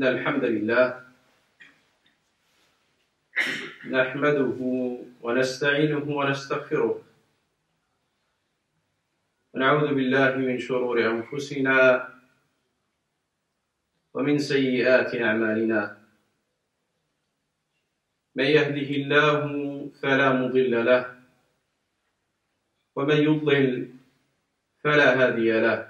إن الحمد لله نحمده ونستعينه ونستغفره ونعوذ بالله من شرور أنفسنا ومن سيئات أعمالنا. من يهده الله فلا مضل له ومن يضلل فلا هادي له.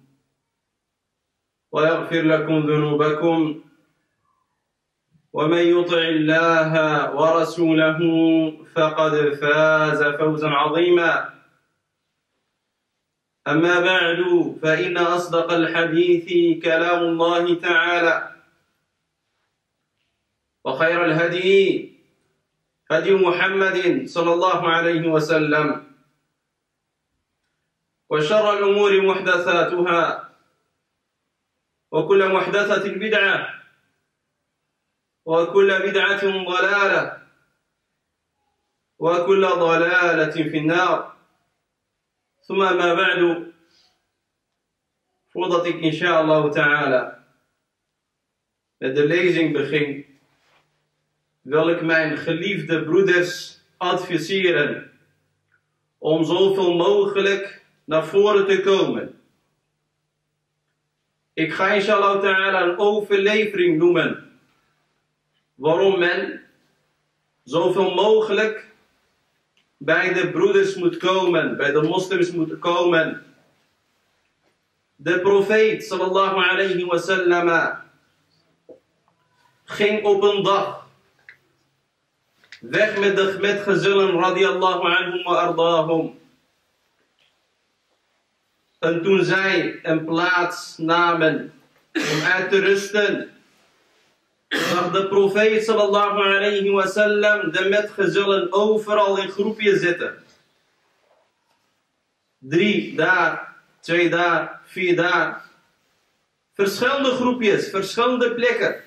ويغفر لكم ذنوبكم ومن يطع الله ورسوله فقد فاز فوزا عظيما. أما بعد فإن أصدق الحديث كلام الله تعالى وخير الهدي هدي محمد صلى الله عليه وسلم وشر الأمور محدثاتها وكل محدثة بدعة وكل بدعة ضلالة وكل ضلالة في النار ثم ما بعد voordat ik inshallah ta'ala met de lezing begin wil ik mijn geliefde broeders adviseren om zoveel mogelijk naar voren te komen. Ik ga inshallah ta'ala een overlevering noemen waarom men zoveel mogelijk bij de broeders moet komen, bij de moslims moet komen. De profeet sallallahu alayhi wa sallam ging op een dag weg met de metgezellen radiallahu anhum wa ardahum. En toen zij een plaats namen om uit te rusten, zag de profeet sallallahu alayhi wa sallam de metgezellen overal in groepjes zitten. Drie daar, twee daar, vier daar. Verschillende groepjes, verschillende plekken.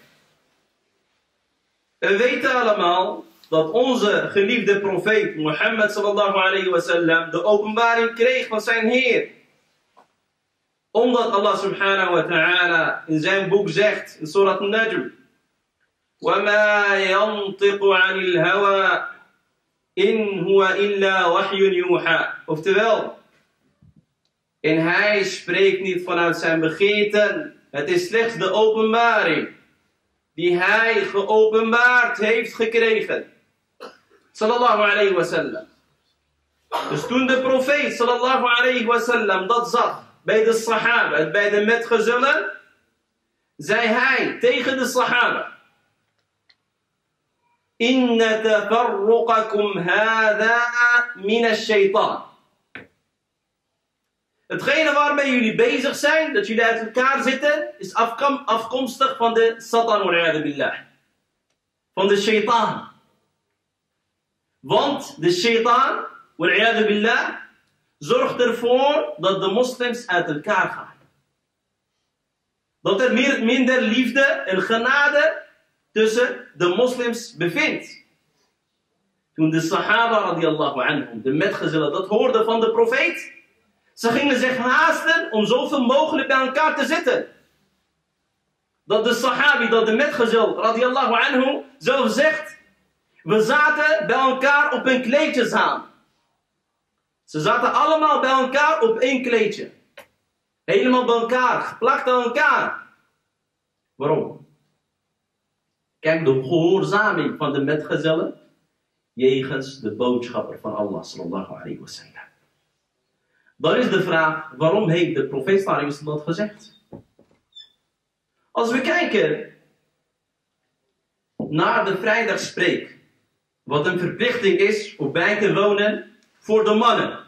We weten allemaal dat onze geliefde profeet Mohammed sallallahu alayhi wa sallam de openbaring kreeg van zijn Heer Omdat Allah subhanahu wa ta'ala in zijn boek zegt, in Surat Najm, وَمَا يَنطِقُ عَنِ الْهَوَى إِنْ هُوَ إِلَّا وَحْيٌ يُوحَى Oftewel, en hij spreekt niet vanuit zijn begeerten, het is slechts de openbaring die hij geopenbaard heeft gekregen. Sallallahu alayhi wa sallam. Dus toen de profeet sallallahu alayhi wa sallam dat zag bij de sahaba, bij de metgezellen, zei hij tegen de sahaba. Inna tafarruqakum hadha min ash-shaytan. Hetgene waarmee jullie bezig zijn, dat jullie uit elkaar zitten, is afkom afkomstig van de Satan billah. Van de shaitaan. Want de shaitaan, billah, zorgt ervoor dat de moslims uit elkaar gaan. Dat er meer, minder liefde en genade tussen de moslims bevindt. Toen de sahaba radiallahu anhum, de metgezellen, dat hoorden van de profeet, ze gingen zich haasten om zoveel mogelijk bij elkaar te zitten. Dat de sahabi, dat de metgezel, radiallahu anhu, zelf zegt, we zaten bij elkaar op een kleedjeshaan. Ze zaten allemaal bij elkaar op één kleedje. Helemaal bij elkaar, geplakt aan elkaar. Waarom? Kijk, de gehoorzaming van de metgezellen jegens de boodschapper van Allah sallallahu alayhi wa sallam. Dan is de vraag, waarom heeft de profeet sallallahu dat gezegd? Als we kijken naar de vrijdagspreek, wat een verplichting is om bij te wonen voor de mannen.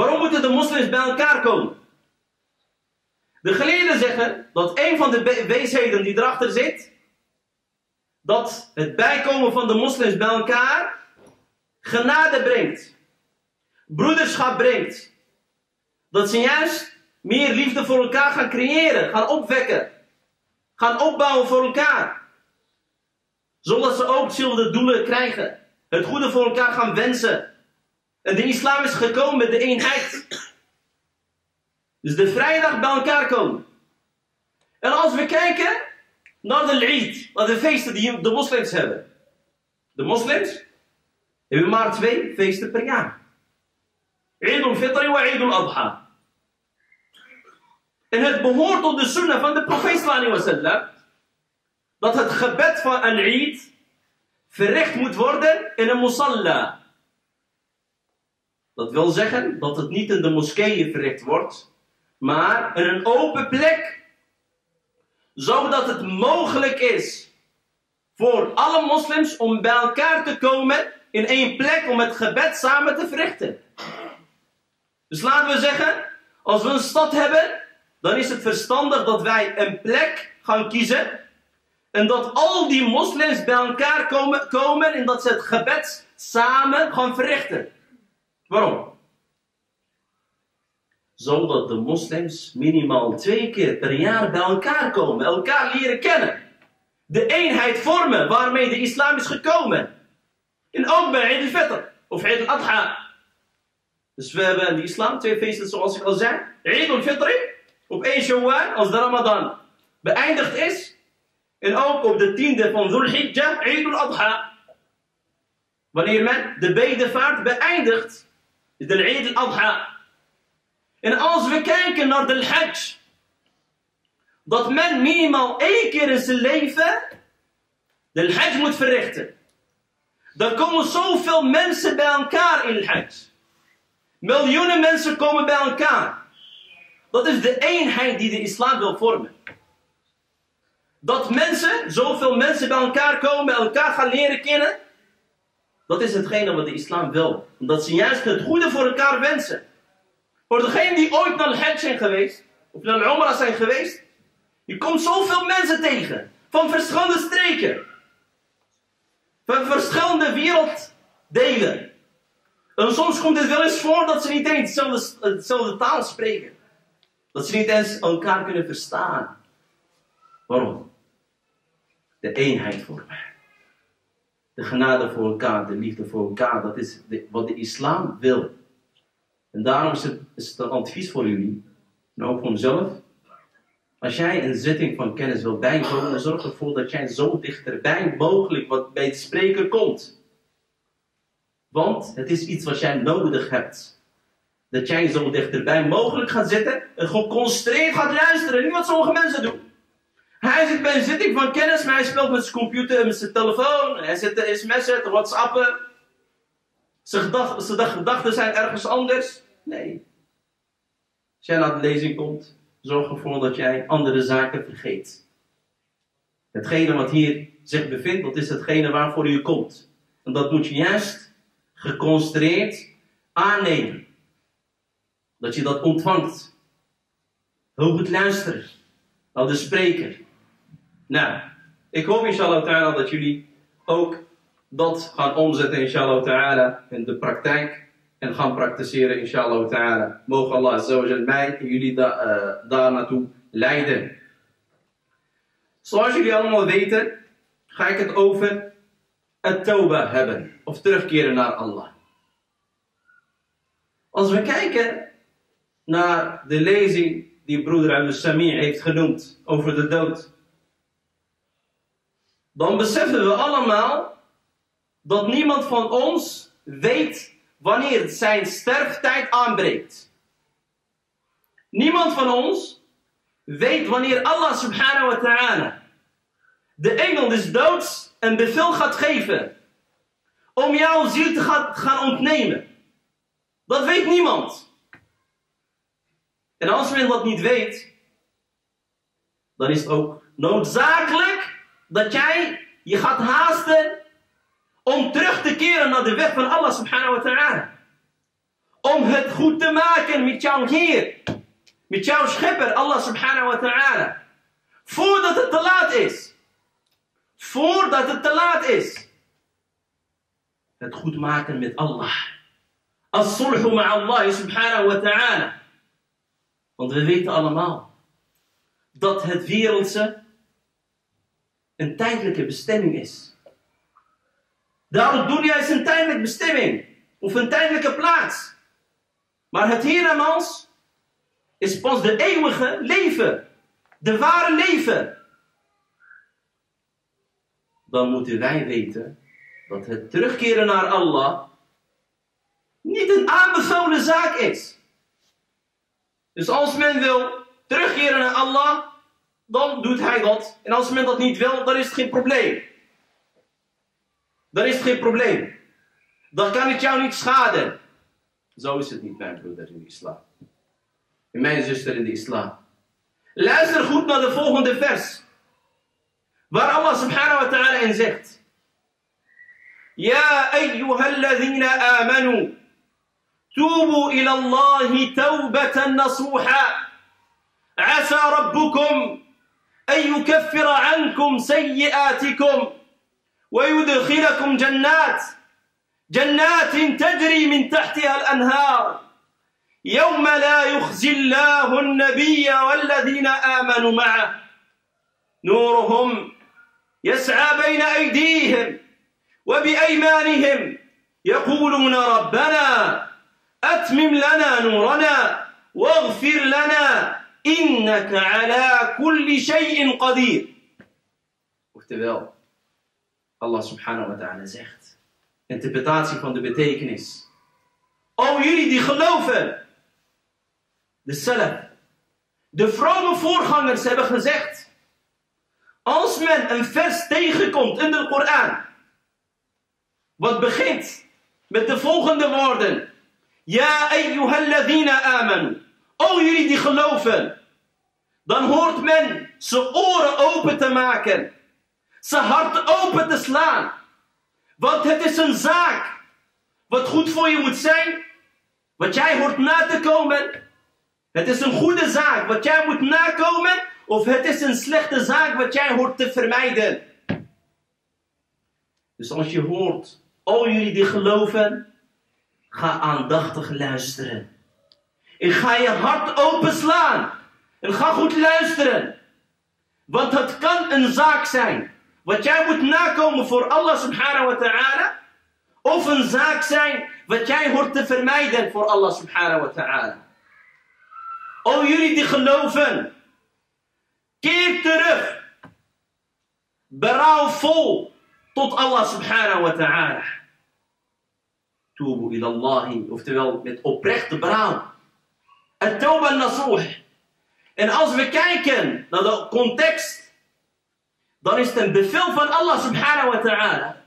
Waarom moeten de moslims bij elkaar komen? De geleerden zeggen dat een van de weesheden die erachter zit, dat het bijkomen van de moslims bij elkaar genade brengt, broederschap brengt. Dat ze juist meer liefde voor elkaar gaan creëren, gaan opwekken, gaan opbouwen voor elkaar. Zodat ze ook dezelfde doelen krijgen, het goede voor elkaar gaan wensen. En de islam is gekomen met de eenheid. Dus de vrijdag bij elkaar komen. En als we kijken naar de Eid, naar de feesten die de moslims hebben. De moslims hebben maar twee feesten per jaar. Eid al-Fitr en Eid al-Adha. En het behoort tot de sunnah van de profeet sallam dat het gebed van een Eid verricht moet worden in een musalla. Dat wil zeggen dat het niet in de moskeeën verricht wordt, maar in een open plek. Zodat het mogelijk is voor alle moslims om bij elkaar te komen in één plek om het gebed samen te verrichten. Dus laten we zeggen, als we een stad hebben, dan is het verstandig dat wij een plek gaan kiezen. En dat al die moslims bij elkaar komen, komen en dat ze het gebed samen gaan verrichten. Waarom? Zodat de moslims minimaal twee keer per jaar bij elkaar komen, elkaar leren kennen. De eenheid vormen waarmee de islam is gekomen. En ook bij Eid al-Fitr of Eid al-Adha. Dus we hebben in de islam twee feesten zoals ik al zei. Eid al-Fitr op 1 Shawwal als de Ramadan beëindigd is. En ook op de tiende van Dhul Hijjah, Eid al-Adha. Wanneer men de bedevaart beëindigt de Eid al-Adha. En als we kijken naar de Hajj, dat men minimaal één keer in zijn leven de Hajj moet verrichten. Dan komen zoveel mensen bij elkaar in de Hajj. Miljoenen mensen komen bij elkaar. Dat is de eenheid die de islam wil vormen. Dat mensen, zoveel mensen bij elkaar komen, elkaar gaan leren kennen. Dat is hetgene wat de islam wil. Omdat ze juist het goede voor elkaar wensen. Voor degenen die ooit naar Hajj zijn geweest, of naar Umrah zijn geweest, je komt zoveel mensen tegen. Van verschillende streken. Van verschillende werelddelen. En soms komt het wel eens voor dat ze niet eens dezelfde, dezelfde taal spreken. Dat ze niet eens elkaar kunnen verstaan. Waarom? De eenheid vormen. De genade voor elkaar, de liefde voor elkaar. Dat is wat de islam wil. En daarom is het, is het een advies voor jullie, en ook voor mezelf. Als jij een zitting van kennis wilt bijwonen, zorg ervoor dat jij zo dichterbij mogelijk wat bij de spreker komt. Want het is iets wat jij nodig hebt. Dat jij zo dichterbij mogelijk gaat zitten en geconcentreerd gaat luisteren. Niet wat sommige mensen doen. Hij zit bij een zitting van kennis, maar hij speelt met zijn computer en met zijn telefoon. Hij zit te sms'en, te whatsappen. Zijn gedachten, zijn ergens anders. Nee. Als jij naar de lezing komt, zorg ervoor dat jij andere zaken vergeet. Hetgene wat hier zich bevindt, dat is hetgene waarvoor je komt. En dat moet je juist geconcentreerd aannemen. Dat je dat ontvangt. Heel goed luisteren naar de spreker. Nou, ik hoop inshallah ta'ala dat jullie ook dat gaan omzetten inshallah ta'ala in de praktijk en gaan praktiseren inshallah ta'ala. Mogen Allah azawajal mij en jullie da, uh, daar naartoe leiden. Zoals jullie allemaal weten, ga ik het over het tauba hebben. Of terugkeren naar Allah. Als we kijken naar de lezing die broeder Al-Sami heeft genoemd over de dood. Dan beseffen we allemaal dat niemand van ons weet wanneer zijn sterftijd aanbreekt. Niemand van ons weet wanneer Allah subhanahu wa ta'ala de engel des doods een bevel gaat geven om jouw ziel te gaan ontnemen. Dat weet niemand. En als men dat niet weet, dan is het ook noodzakelijk dat jij je gaat haasten om terug te keren naar de weg van Allah subhanahu wa ta'ala. Om het goed te maken met jouw Heer, met jouw Schepper, Allah subhanahu wa ta'ala. Voordat het te laat is. Voordat het te laat is. Het goed maken met Allah. As-sulhu Allah subhanahu wa ta'ala. Want we weten allemaal dat het wereldse een tijdelijke bestemming is. Daarom dunya is een tijdelijke bestemming. Of een tijdelijke plaats. Maar het hiernamaals is pas de eeuwige leven. De ware leven. Dan moeten wij weten dat het terugkeren naar Allah niet een aanbevolen zaak is. Dus als men wil terugkeren naar Allah, dan doet hij dat. En als men dat niet wil, dan is het geen probleem. Dan is het geen probleem. Dan kan het jou niet schaden. Zo is het niet, mijn broeder in de islam. En mijn zuster in de islam. Luister goed naar de volgende vers. Waar Allah subhanahu wa ta'ala in zegt. Ja, ayyuhalladhina amanu. توبوا إلى الله توبة نصوحا عسى ربكم أن يكفر عنكم سيئاتكم ويدخلكم جنات جنات تجري من تحتها الأنهار. يوم لا يخزي الله النبي والذين آمنوا معه. نورهم يسعى بين أيديهم وبأيمانهم. يقولون ربنا أتمم لنا نورنا واغفر لنا Inna ala kulli shay'in qadir. Oftewel, Allah subhanahu wa ta'ala zegt, interpretatie van de betekenis. O jullie die geloven, de salaf, de vrome voorgangers hebben gezegd, als men een vers tegenkomt in de Koran, wat begint met de volgende woorden, Ja ayyuhalladhina amanu. O jullie die geloven. Dan hoort men zijn oren open te maken. Zijn hart open te slaan. Want het is een zaak. Wat goed voor je moet zijn. Wat jij hoort na te komen. Het is een goede zaak wat jij moet nakomen. Of het is een slechte zaak wat jij hoort te vermijden. Dus als je hoort, o jullie die geloven, Ga aandachtig luisteren. En ga je hart openslaan. En ga goed luisteren. Want het kan een zaak zijn. Wat jij moet nakomen voor Allah subhanahu wa ta'ala. Of een zaak zijn wat jij hoort te vermijden voor Allah subhanahu wa ta'ala. O jullie die geloven. Keer terug. Berouwvol tot Allah subhanahu wa ta'ala tubu ilallahi, oftewel met oprechte berouw. Het. En als we kijken naar de context, dan is het een bevel van Allah subhanahu wa ta'ala.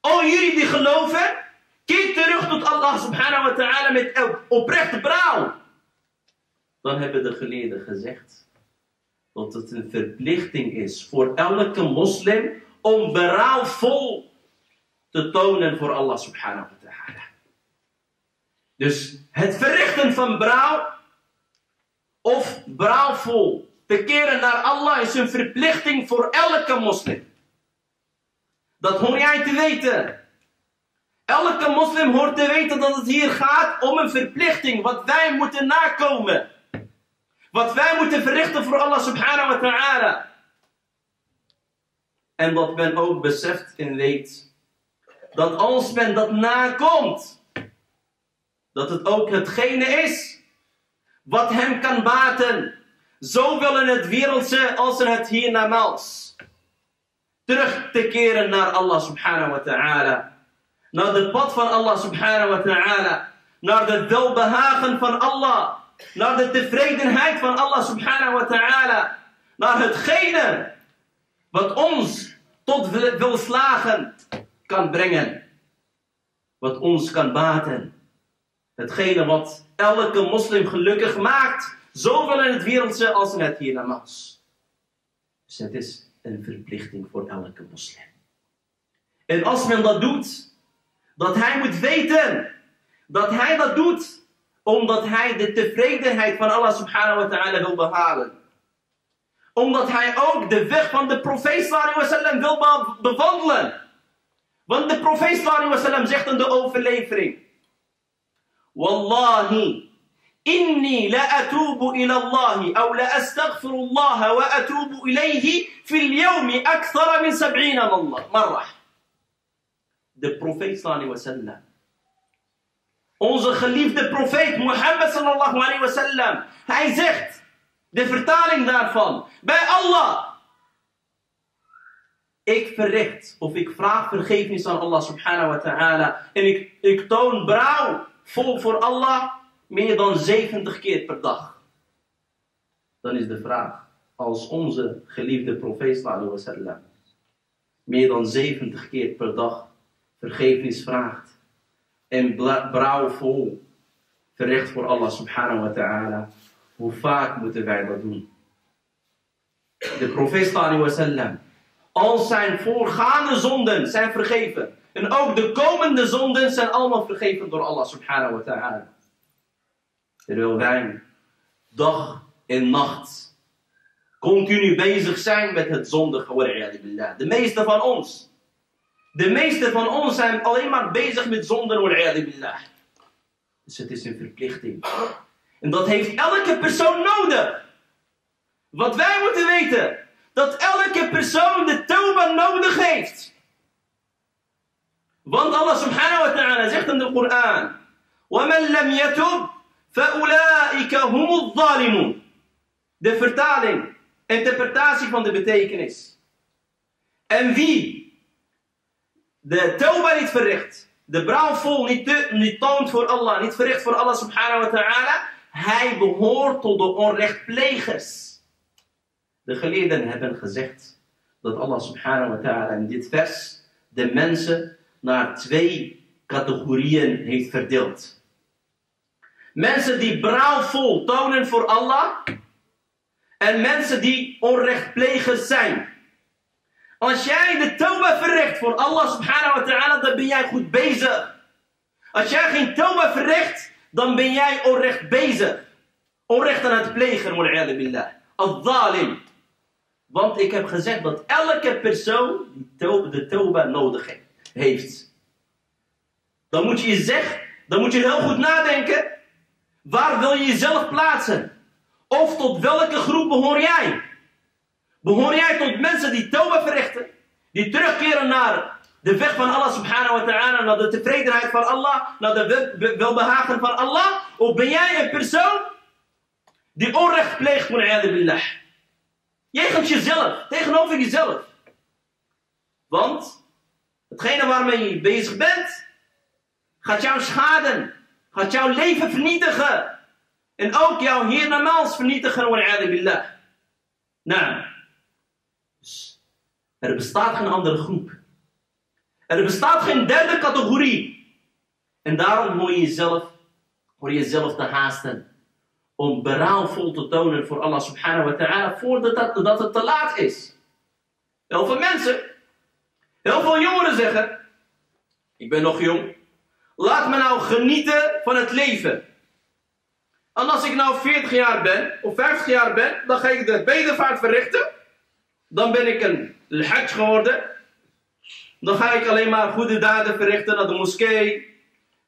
O jullie die geloven, keer terug tot Allah subhanahu wa ta'ala met oprechte berouw. Dan hebben de geleerden gezegd dat het een verplichting is voor elke moslim om berouwvol te tonen voor Allah subhanahu wa ta'ala. Dus het verrichten van brouw of brouwvol te keren naar Allah is een verplichting voor elke moslim. Dat hoor jij te weten. Elke moslim hoort te weten dat het hier gaat om een verplichting. Wat wij moeten nakomen. Wat wij moeten verrichten voor Allah subhanahu wa ta'ala. En dat men ook beseft en weet. Dat als men dat nakomt dat het ook hetgene is wat hem kan baten, zowel in het wereldse als in het hiernamaals. Terug te keren naar Allah subhanahu wa ta'ala. Naar het pad van Allah subhanahu wa ta'ala. Naar de welbehagen van Allah. naar de tevredenheid van Allah subhanahu wa ta'ala, naar hetgene wat ons tot welslagen kan brengen, wat ons kan baten. Hetgene wat elke moslim gelukkig maakt, zowel in het wereldse als in het hiernamaals. Dus het is een verplichting voor elke moslim. En als men dat doet, dat hij moet weten dat hij dat doet omdat hij de tevredenheid van Allah subhanahu wa ta'ala wil behalen. Omdat hij ook de weg van de profeet sallam wil bewandelen. Want de profeet sallam zegt in de overlevering. Wallahi, inni la atubu ila Allahi, of la astaghfiru Allah wa atubu ilayhi fil yawmi akthara min sab'ina marrah. De profeet sallam onze geliefde profeet Mohammed sallallahu alayhi wa sallam. Hij zegt, de vertaling daarvan, bij Allah. Ik verricht of ik vraag vergevenis aan Allah subhanahu wa ta'ala. En ik, ik toon brouw vol voor Allah meer dan 70 keer per dag. Dan is de vraag, als onze geliefde profeet sallallahu meer dan 70 keer per dag vergevenis vraagt en brouwvol verricht voor Allah subhanahu wa ta'ala. Hoe vaak moeten wij dat doen? De profeet sallallahu. Al zijn voorgaande zonden zijn vergeven. En ook de komende zonden zijn allemaal vergeven door Allah subhanahu wa ta'ala. Terwijl wij dag en nacht continu bezig zijn met het zondige. De meeste van ons. De meeste van ons zijn alleen maar bezig met zonden. Dus het is een verplichting. En dat heeft elke persoon nodig. Wat wij moeten weten. Dat elke persoon de tawbah nodig heeft. Want Allah subhanahu wa ta'ala zegt in de Koran. وَمَنْ لَمْ يَتُبْ فَأُولَٰئِكَ هُمُ الظَّالِمُونَ De vertaling, interpretatie van de betekenis. En wie de tauba niet verricht, de brouwvol niet, niet toont voor Allah, niet verricht voor Allah subhanahu wa ta'ala, hij behoort tot de onrechtplegers. De geleerden hebben gezegd dat Allah subhanahu wa ta'ala in dit vers de mensen naar twee categorieën heeft verdeeld. Mensen die brouwvol tonen voor Allah en mensen die onrechtplegers zijn. Als jij de tauba verricht voor Allah subhanahu wa ta'ala, dan ben jij goed bezig. Als jij geen tauba verricht, dan ben jij onrecht bezig. Onrecht aan het plegen, wa'ala billah. Al-zalim. Want ik heb gezegd dat elke persoon de tauba nodig heeft. Dan moet je je zeggen, dan moet je heel goed nadenken. Waar wil je jezelf plaatsen? Of tot welke groep behoor jij? Behoor jij tot mensen die tauba verrichten? Die terugkeren naar de weg van Allah subhanahu wa ta'ala, naar de tevredenheid van Allah, naar de welbehagen van Allah? Of ben jij een persoon die onrecht pleegt, billah? Jegens jezelf, tegenover jezelf. Want hetgene waarmee je bezig bent, gaat jou schaden, gaat jouw leven vernietigen. En ook jouw hiernamaals vernietigen, billah. Nou, er bestaat geen andere groep. Er bestaat geen derde categorie. En daarom hoor je jezelf, hoor je jezelf te haasten. Om berouwvol te tonen voor Allah subhanahu wa ta'ala voordat dat, dat het te laat is. Heel veel mensen, heel veel jongeren zeggen, ik ben nog jong, laat me nou genieten van het leven. En als ik nou 40 jaar ben, of 50 jaar ben, dan ga ik de bedevaart verrichten. Dan ben ik een hajj geworden. Dan ga ik alleen maar goede daden verrichten naar de moskee.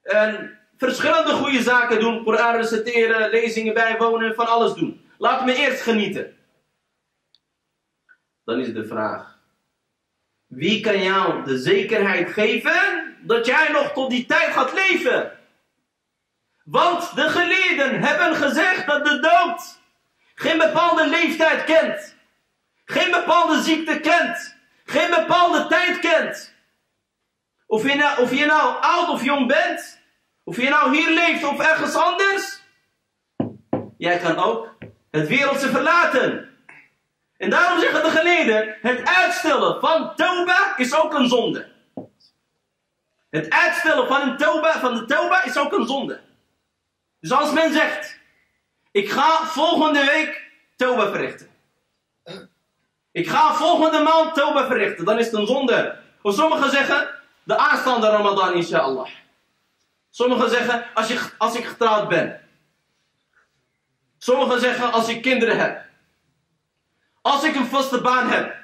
En verschillende goede zaken doen. Koran reciteren, lezingen bijwonen, van alles doen. Laat me eerst genieten. Dan is de vraag. Wie kan jou de zekerheid geven dat jij nog tot die tijd gaat leven? Want de geleerden hebben gezegd dat de dood geen bepaalde leeftijd kent. Geen bepaalde ziekte kent. Geen bepaalde tijd kent. Of je, nou, of je nou oud of jong bent. Of je nou hier leeft of ergens anders. jij kan ook het wereldse verlaten. En daarom zeggen de geleden, het uitstellen van toba is ook een zonde. Het uitstellen van, een toba, van de toba is ook een zonde. Dus als men zegt, ik ga volgende week toba verrichten. Ik ga volgende maand toba verrichten, dan is het een zonde. Of sommigen zeggen, de aanstaande Ramadan, inshallah. Sommigen zeggen, als, je, als ik getrouwd ben. Sommigen zeggen, als ik kinderen heb. Als ik een vaste baan heb.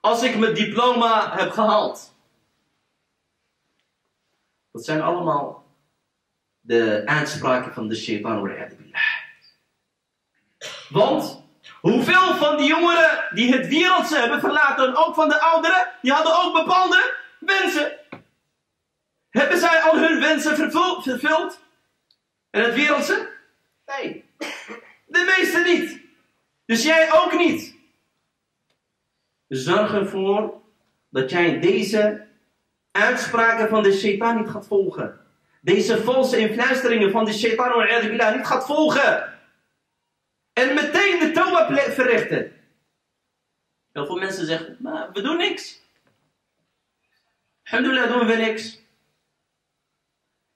Als ik mijn diploma heb gehaald. Dat zijn allemaal de aanspraken van de shaitan. Want hoeveel van die jongeren die het wereldse hebben verlaten, ook van de ouderen, die hadden ook bepaalde wensen. Hebben zij al hun wensen vervuld? En het wereldse? Nee. De meeste niet. Dus jij ook niet. Zorg ervoor dat jij deze uitspraken van de shaitan niet gaat volgen. Deze valse influisteringen van de shaitan niet gaat volgen. En meteen de toba verrichten. Heel veel mensen zeggen, maar we doen niks. Alhamdulillah doen we niks.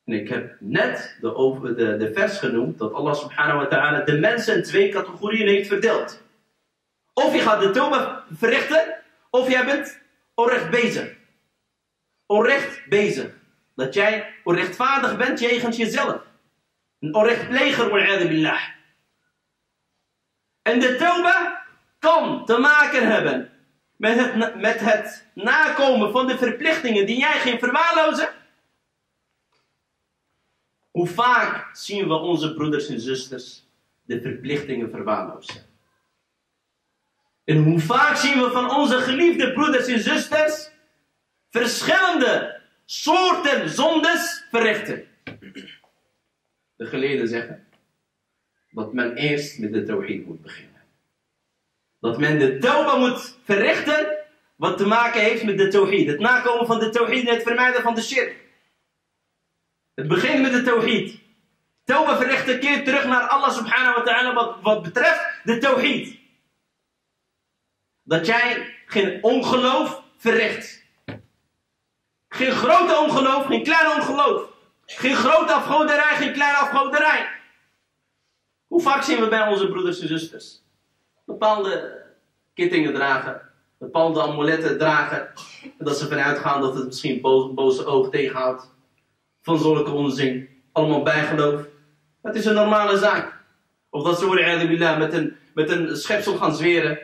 En ik heb net de, de, de vers genoemd dat Allah subhanahu wa ta'ala de mensen in twee categorieën heeft verdeeld. Of je gaat de toba verrichten, of jij bent onrecht bezig. Onrecht bezig. Dat jij onrechtvaardig bent jegens jezelf. Een onrechtpleger, billah. En de toba kan te maken hebben met het, met het nakomen van de verplichtingen die jij ging verwaarlozen. Hoe vaak zien we onze broeders en zusters de verplichtingen verwaarlozen? En hoe vaak zien we van onze geliefde broeders en zusters verschillende soorten zondes verrichten? De geleden zeggen dat men eerst met de tawhid moet beginnen. Dat men de tauba moet verrichten wat te maken heeft met de tawhid. Het nakomen van de tawhid en het vermijden van de shirk. Het begint met de tawhid. Tauba verrichten keer terug naar Allah subhanahu wa ta'ala wat, betreft de tawhid. Dat jij geen ongeloof verricht. Geen grote ongeloof, geen kleine ongeloof. Geen grote afgoderij, geen kleine afgoderij. Hoe vaak zien we bij onze broeders en zusters? Bepaalde kittingen dragen, bepaalde amuletten dragen. Dat ze ervan uitgaan dat het misschien boze, boze oog tegenhoudt van zulke onzin. Allemaal bijgeloof. Het is een normale zaak. Of dat ze met een, met een schepsel gaan zweren.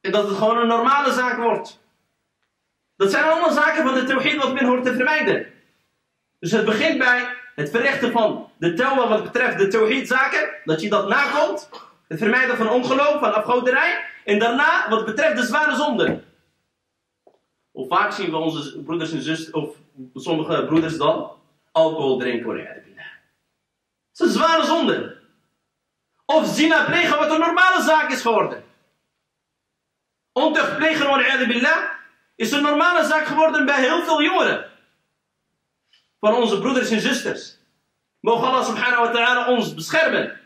En dat het gewoon een normale zaak wordt. Dat zijn allemaal zaken van de tawhid wat men hoort te vermijden. Dus het begint bij het verrichten van de tawhid wat betreft de tawhid zaken. Dat je dat nakomt. Het vermijden van ongeloof, van afgoderij. En daarna wat betreft de zware zonden. Hoe vaak zien we onze broeders en zusters, of sommige broeders dan, alcohol drinken. Het is een zware zonde. Of zina plegen wat een normale zaak is geworden. Ontucht plegen, billah, is een normale zaak geworden bij heel veel jongeren. Van onze broeders en zusters. Mogen Allah subhanahu wa ta'ala ons beschermen.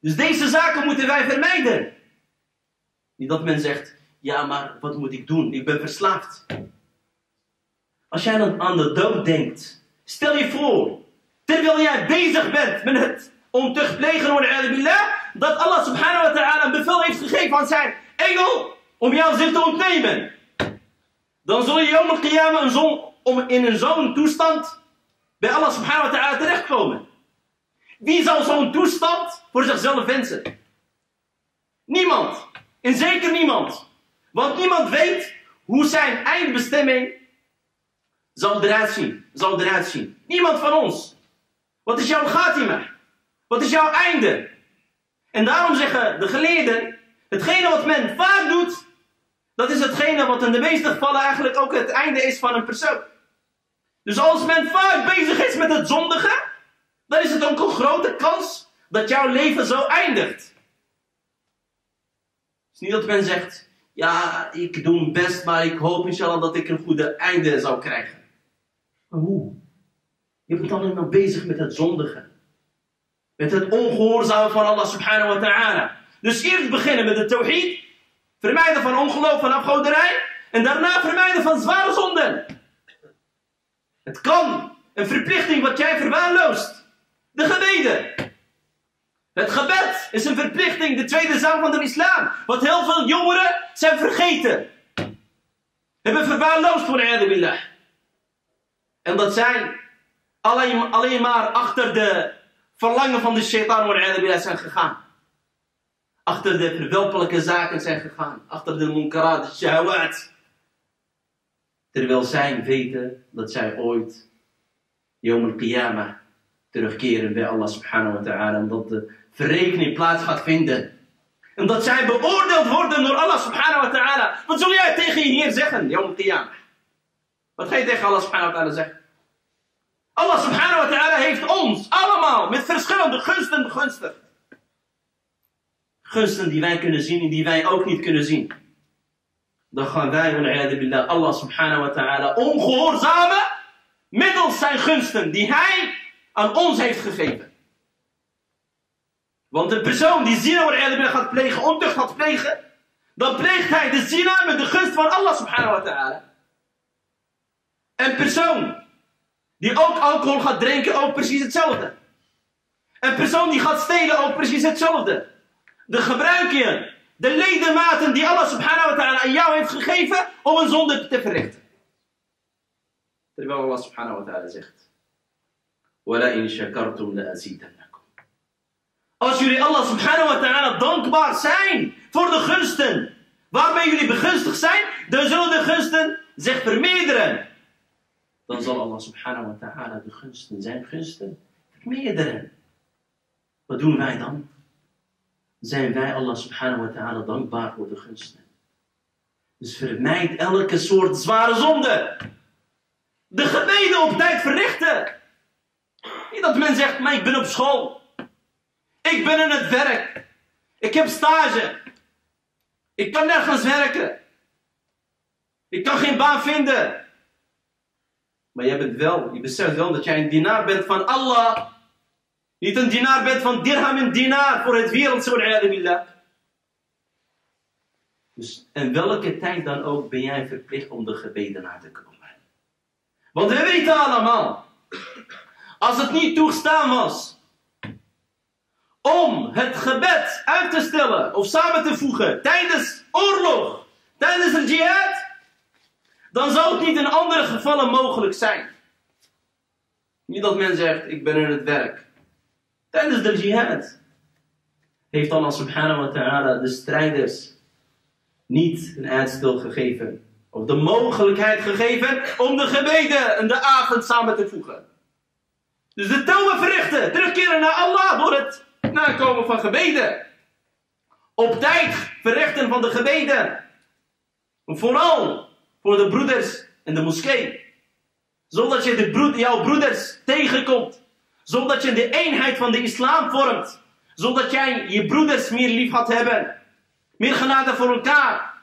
Dus deze zaken moeten wij vermijden. Niet dat men zegt, ja maar wat moet ik doen? Ik ben verslaafd. Als jij dan aan de dood denkt, stel je voor, terwijl jij bezig bent met het ontucht plegen, dat Allah subhanahu wa ta'ala een bevel heeft gegeven aan zijn engel om jou zich te ontnemen. Dan zul je Yom een om in een zo'n toestand bij Allah subhanahu wa ta'ala terechtkomen. Wie zal zo'n toestand voor zichzelf wensen? Niemand. En zeker niemand. Want niemand weet hoe zijn eindbestemming zal eruit zien. Zal eruit zien. Niemand van ons. Wat is jouw gatima? Wat is jouw einde? En daarom zeggen de geleerden, hetgene wat men vaak doet, dat is hetgene wat in de meeste gevallen eigenlijk ook het einde is van een persoon. Dus als men vaak bezig is met het zondige, dan is het ook een grote kans dat jouw leven zo eindigt. Het is niet dat men zegt, ja, ik doe mijn best, maar ik hoop inshallah dat ik een goede einde zou krijgen. Maar hoe? Je bent alleen maar bezig met het zondige. Met het ongehoorzamen van Allah subhanahu wa ta'ala. Dus eerst beginnen met de tawhid. Vermijden van ongeloof, van afgoderij. En daarna vermijden van zware zonden. Het kan een verplichting wat jij verwaarloost. De gebeden. Het gebed is een verplichting, de tweede zaal van de islam. Wat heel veel jongeren zijn vergeten. Hebben verwaarloosd voor de billah. En dat zijn alleen, alleen maar achter de verlangen van de shaitan zijn gegaan. Achter de verwelpelijke zaken zijn gegaan. Achter de munkarat, de shahwat. Terwijl zij weten dat zij ooit Yom al-Qiyamah terugkeren bij Allah subhanahu wa ta'ala. En dat de verrekening plaats gaat vinden. En dat zij beoordeeld worden door Allah subhanahu wa ta'ala. Wat zul jij tegen je hier zeggen, Yom al-Qiyamah? Wat ga je tegen Allah subhanahu wa ta'ala zeggen? Allah subhanahu wa ta'ala heeft ons allemaal met verschillende gunsten begunstigd. Gunsten die wij kunnen zien en die wij ook niet kunnen zien. Dan gaan wij, billah, Allah subhanahu wa ta'ala ongehoorzamen middels zijn gunsten die hij aan ons heeft gegeven. Want een persoon die zina gaat plegen, ontucht gaat plegen, dan pleegt hij de zina met de gunst van Allah subhanahu wa ta'ala. Een persoon die ook alcohol gaat drinken, ook precies hetzelfde. Een persoon die gaat stelen, ook precies hetzelfde. De gebruik je de ledematen die Allah subhanahu wa ta'ala aan jou heeft gegeven om een zonde te verrichten. Terwijl Allah subhanahu wa ta'ala zegt. وَلَئِنْ شَكَرْتُمْ لَأَزِيدَنَّكُمْ Als jullie Allah subhanahu wa ta'ala dankbaar zijn voor de gunsten waarmee jullie begunstigd zijn, dan zullen de gunsten zich vermeerderen. Dan zal Allah subhanahu wa ta'ala de gunsten, zijn gunsten, vermeerderen. Wat doen wij dan? Zijn wij Allah subhanahu wa ta'ala dankbaar voor de gunsten? Dus vermijd elke soort zware zonde de gebeden op tijd verrichten. Niet dat men zegt, maar ik ben op school. Ik ben in het werk. Ik heb stage. Ik kan nergens werken. Ik kan geen baan vinden. Maar je bent wel, je beseft wel dat jij een dienaar bent van Allah. Niet een dienaar bent van dirham en dinar voor het billah. Dus in welke tijd dan ook ben jij verplicht om de gebeden na te komen. Want we weten allemaal, als het niet toegestaan was om het gebed uit te stellen of samen te voegen tijdens oorlog, tijdens een jihad, dan zou het niet in andere gevallen mogelijk zijn. Niet dat men zegt, ik ben in het werk. Tijdens de jihad heeft Allah subhanahu wa ta'ala de strijders niet een uitstel gegeven of de mogelijkheid gegeven om de gebeden en de avond samen te voegen. Dus de touwen verrichten, terugkeren naar Allah door het nakomen van gebeden. Op tijd verrichten van de gebeden. Vooral voor de broeders in de moskee. Zodat je de broed, jouw broeders tegenkomt. Zodat je de eenheid van de islam vormt. Zodat jij je broeders meer lief gaat hebben. Meer genade voor elkaar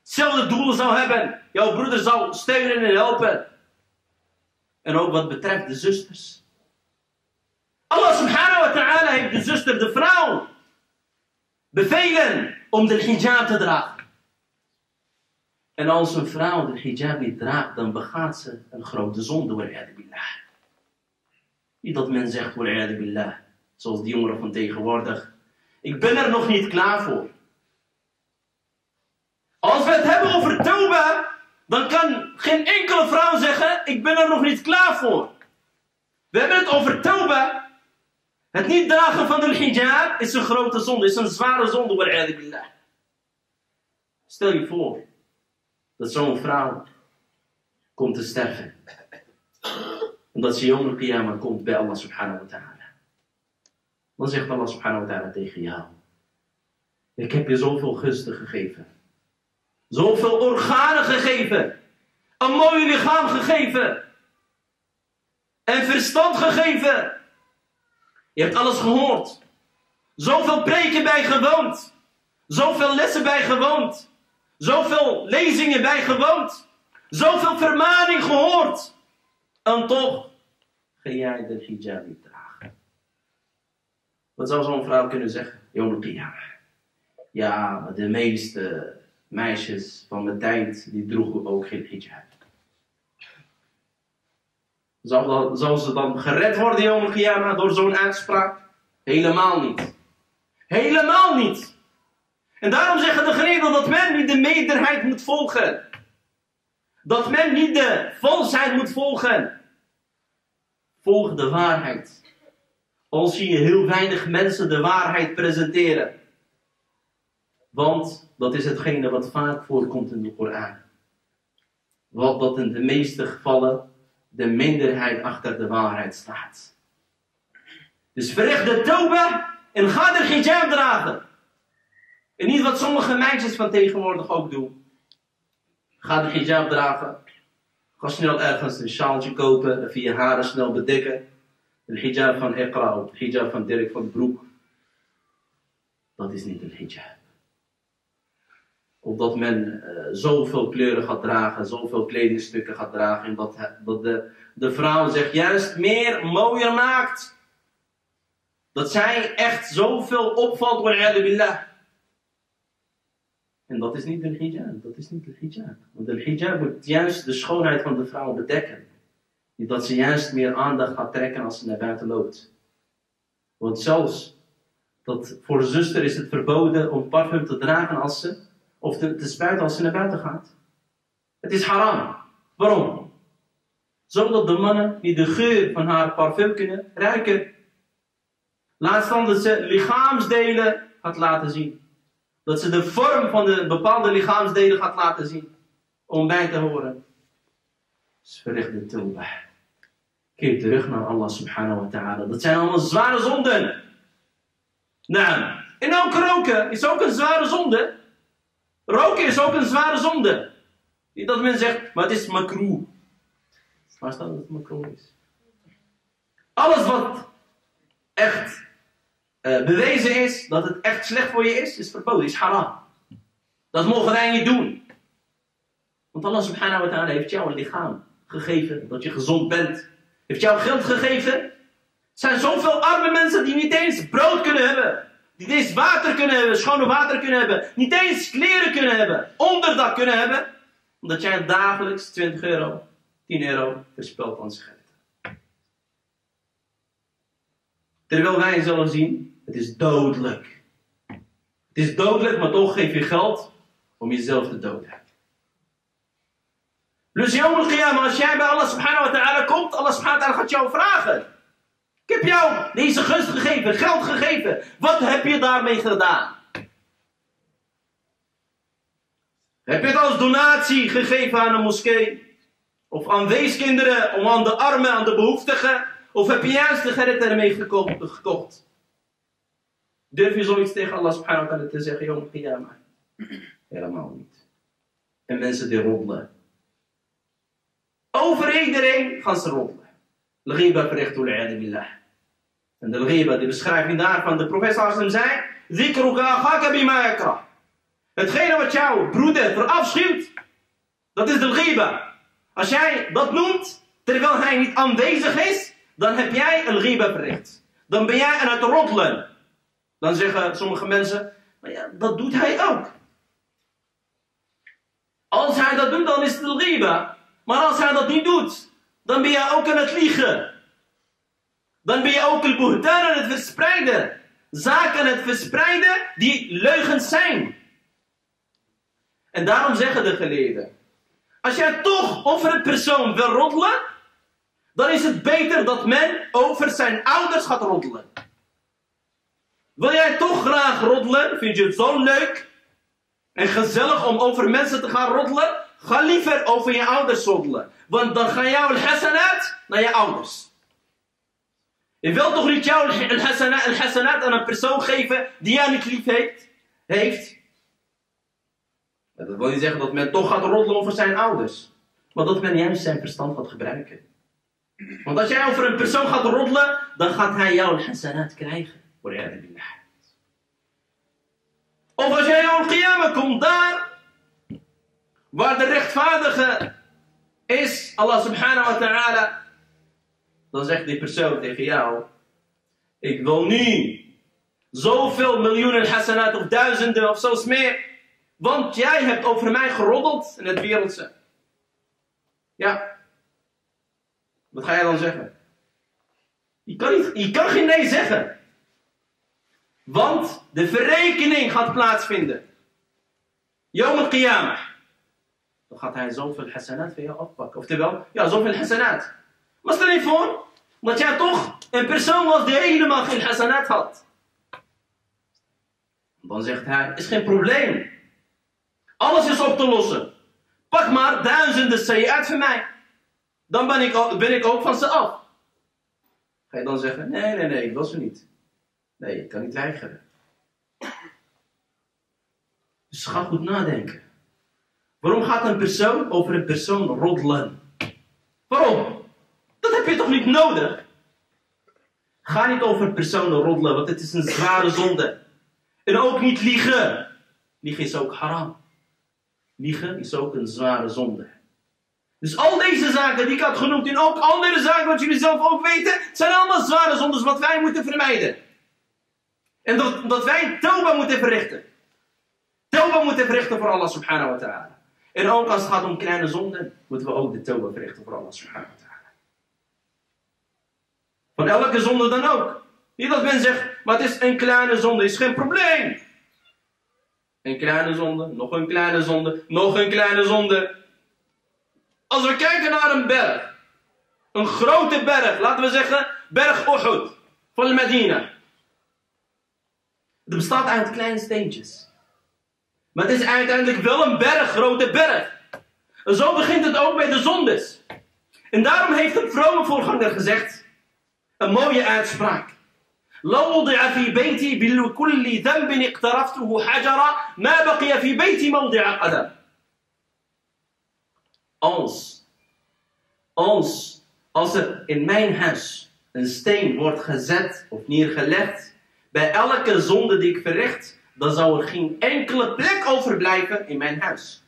hetzelfde doel zou hebben. Jouw broeder zou steunen en helpen. En ook wat betreft de zusters. Allah subhanahu wa ta'ala heeft de zuster, de vrouw, bevelen om de hijab te dragen. En als een vrouw de hijab niet draagt, dan begaat ze een grote zonde, billah. Niet dat men zegt, billah, zoals die jongeren van tegenwoordig. Ik ben er nog niet klaar voor. Als we het hebben over Toba, dan kan geen enkele vrouw zeggen: Ik ben er nog niet klaar voor. We hebben het over Toba. Het niet dragen van de hijab is een grote zonde, is een zware zonde. billah. Stel je voor dat zo'n vrouw komt te sterven. Omdat ze Yom al komt bij Allah subhanahu wa ta'ala. Dan zegt Allah subhanahu wa ta'ala tegen jou. Ik heb je zoveel gunsten gegeven. Zoveel organen gegeven. Een mooi lichaam gegeven. En verstand gegeven. Je hebt alles gehoord. Zoveel preken bij gewoond. Zoveel lessen bij gewoond. Zoveel lezingen bij gewoond. Zoveel vermaning gehoord. En toch ga jij de hijab niet dragen. Wat zou zo'n vrouw kunnen zeggen? Yom. Ja, de meeste meisjes van mijn tijd, die droegen ook geen hijab. Zou, zou ze dan gered worden, Yom Qiyamah, door zo'n uitspraak? Helemaal niet. Helemaal niet. En daarom zeggen de geleerden dat men niet de meerderheid moet volgen. Dat men niet de volksheid moet volgen. Volg de waarheid. Al zie je heel weinig mensen de waarheid presenteren. Want dat is hetgene wat vaak voorkomt in de Koran. Wat dat in de meeste gevallen de minderheid achter de waarheid staat. Dus verricht de toba en ga geen hijab dragen. En niet wat sommige meisjes van tegenwoordig ook doen. Ga de hijab dragen. Ga snel ergens een sjaaltje kopen. Even je haren snel bedekken. De hijab van Iqra of de hijab van Dirk van Broek. Dat is niet een hijab. Of dat men uh, zoveel kleuren gaat dragen, zoveel kledingstukken gaat dragen. En dat, dat de, de vrouw zich juist meer mooier maakt. Dat zij echt zoveel opvalt, billah. En dat is niet de hijab, dat is niet de hijab. Want de hijab moet juist de schoonheid van de vrouw bedekken. Dat ze juist meer aandacht gaat trekken als ze naar buiten loopt. Want zelfs, dat voor zuster is het verboden om parfum te dragen als ze, of te, te spuiten als ze naar buiten gaat. Het is haram. Waarom? Zodat de mannen niet de geur van haar parfum kunnen ruiken. Laat staan dat ze lichaamsdelen gaat laten zien. Dat ze de vorm van de bepaalde lichaamsdelen gaat laten zien. Om bij te horen. Dus verricht de tawbah. Keer terug naar Allah subhanahu wa ta'ala. Dat zijn allemaal zware zonden. Nou, en ook roken is ook een zware zonde. Roken is ook een zware zonde. Niet dat men zegt, maar het is makroe. Waar staat dat het makroe is? Alles wat echt uh, bewezen is dat het echt slecht voor je is, is verboden, is haram. Dat mogen wij niet doen. Want Allah subhanahu wa ta'ala heeft jou een lichaam gegeven, dat je gezond bent. Heeft jou geld gegeven. Er zijn zoveel arme mensen die niet eens brood kunnen hebben. Die niet eens water kunnen hebben, schone water kunnen hebben. Niet eens kleren kunnen hebben, onderdak kunnen hebben. Omdat jij dagelijks 20 euro, 10 euro verspilt aan sigaretten. Terwijl wij zullen zien het is dodelijk. Het is dodelijk, maar toch geef je geld om jezelf te doden. Dus Yom al als jij bij Allah subhanahu wa ta'ala komt, Allah subhanahu wa ta'ala gaat jou vragen. Ik heb jou deze gunst gegeven, geld gegeven. Wat heb je daarmee gedaan? Heb je het als donatie gegeven aan een moskee? Of aan weeskinderen, om aan de armen, aan de behoeftigen? Of heb je juist de gerrit ermee gekocht? Durf je zoiets tegen Allah subhanahu wa ta'ala te zeggen, Yom Qiyamah? Helemaal niet. En mensen die roddelen. Over iedereen gaan ze roddelen. L-ghiba verricht billah. En de ghiba, de beschrijving daarvan, de professor zei, Zikruka akhaka bima. Hetgene wat jouw broeder verafschuwt, dat is de ghiba. Als jij dat noemt, terwijl hij niet aanwezig is, dan heb jij een ghiba verricht. Dan ben jij aan het roddelen. Dan zeggen sommige mensen, maar ja, dat doet hij ook. Als hij dat doet, dan is het riba. Maar als hij dat niet doet, dan ben je ook aan het liegen. Dan ben je ook een buhtan aan het verspreiden. Zaken aan het verspreiden die leugens zijn. En daarom zeggen de geleerden. Als jij toch over een persoon wil roddelen, dan is het beter dat men over zijn ouders gaat roddelen. Wil jij toch graag roddelen? Vind je het zo leuk en gezellig om over mensen te gaan roddelen? Ga liever over je ouders roddelen. Want dan gaan jouw hasanat naar je ouders. Je wilt toch niet jouw hasanat aan een persoon geven die jou niet lief heeft? heeft? Dat wil niet zeggen dat men toch gaat roddelen over zijn ouders. Maar dat men juist zijn verstand gaat gebruiken. Want als jij over een persoon gaat roddelen, dan gaat hij jouw hasanat krijgen. Of als jij al qiyamah komt daar, waar de rechtvaardige is, Allah subhanahu wa ta'ala, dan zegt die persoon tegen jou, ik wil nu zoveel miljoenen hasanat of duizenden of zelfs meer. Want jij hebt over mij geroddeld in het wereldse. Ja. Wat ga jij dan zeggen? Je kan, niet, je kan geen nee zeggen. Want de verrekening gaat plaatsvinden. Yom al-Qiyamah. Dan gaat hij zoveel hasanat van jou afpakken. Oftewel, ja, zoveel hasanat. Maar stel je voor dat jij toch een persoon was die helemaal geen hasanat had. Dan zegt hij, is geen probleem. Alles is op te lossen. Pak maar duizenden sayyat van mij. Dan ben ik, ben ik ook van ze af. Ga je dan zeggen, nee, nee, nee, ik wil ze niet. Nee, ik kan niet weigeren. Dus ga goed nadenken. Waarom gaat een persoon over een persoon roddelen? Waarom? Dat heb je toch niet nodig? Ga niet over personen roddelen, want het is een zware zonde. En ook niet liegen. Liegen is ook haram. Liegen is ook een zware zonde. Dus al deze zaken die ik had genoemd en ook andere zaken wat jullie zelf ook weten, zijn allemaal zware zondes wat wij moeten vermijden. En dat, dat wij tauba moeten verrichten. Tauba moeten verrichten voor Allah subhanahu wa ta'ala. En ook als het gaat om kleine zonden, moeten we ook de tauba verrichten voor Allah subhanahu wa ta'ala. Van elke zonde dan ook. Niet dat men zegt, maar het is een kleine zonde, is geen probleem. Een kleine zonde, nog een kleine zonde, nog een kleine zonde. Als we kijken naar een berg, een grote berg, laten we zeggen berg Uhud van Medina. Het bestaat uit kleine steentjes. Maar het is uiteindelijk wel een berg, grote berg. En zo begint het ook bij de zondes. En daarom heeft een vrome voorganger gezegd, een mooie uitspraak. لو وضع في بيتي بكل ذنب اقترفته حجرا ما بقي في بيتي موضع قدم. Als, als, als er in mijn huis een steen wordt gezet of neergelegd, bij elke zonde die ik verricht, dan zou er geen enkele plek overblijven in mijn huis.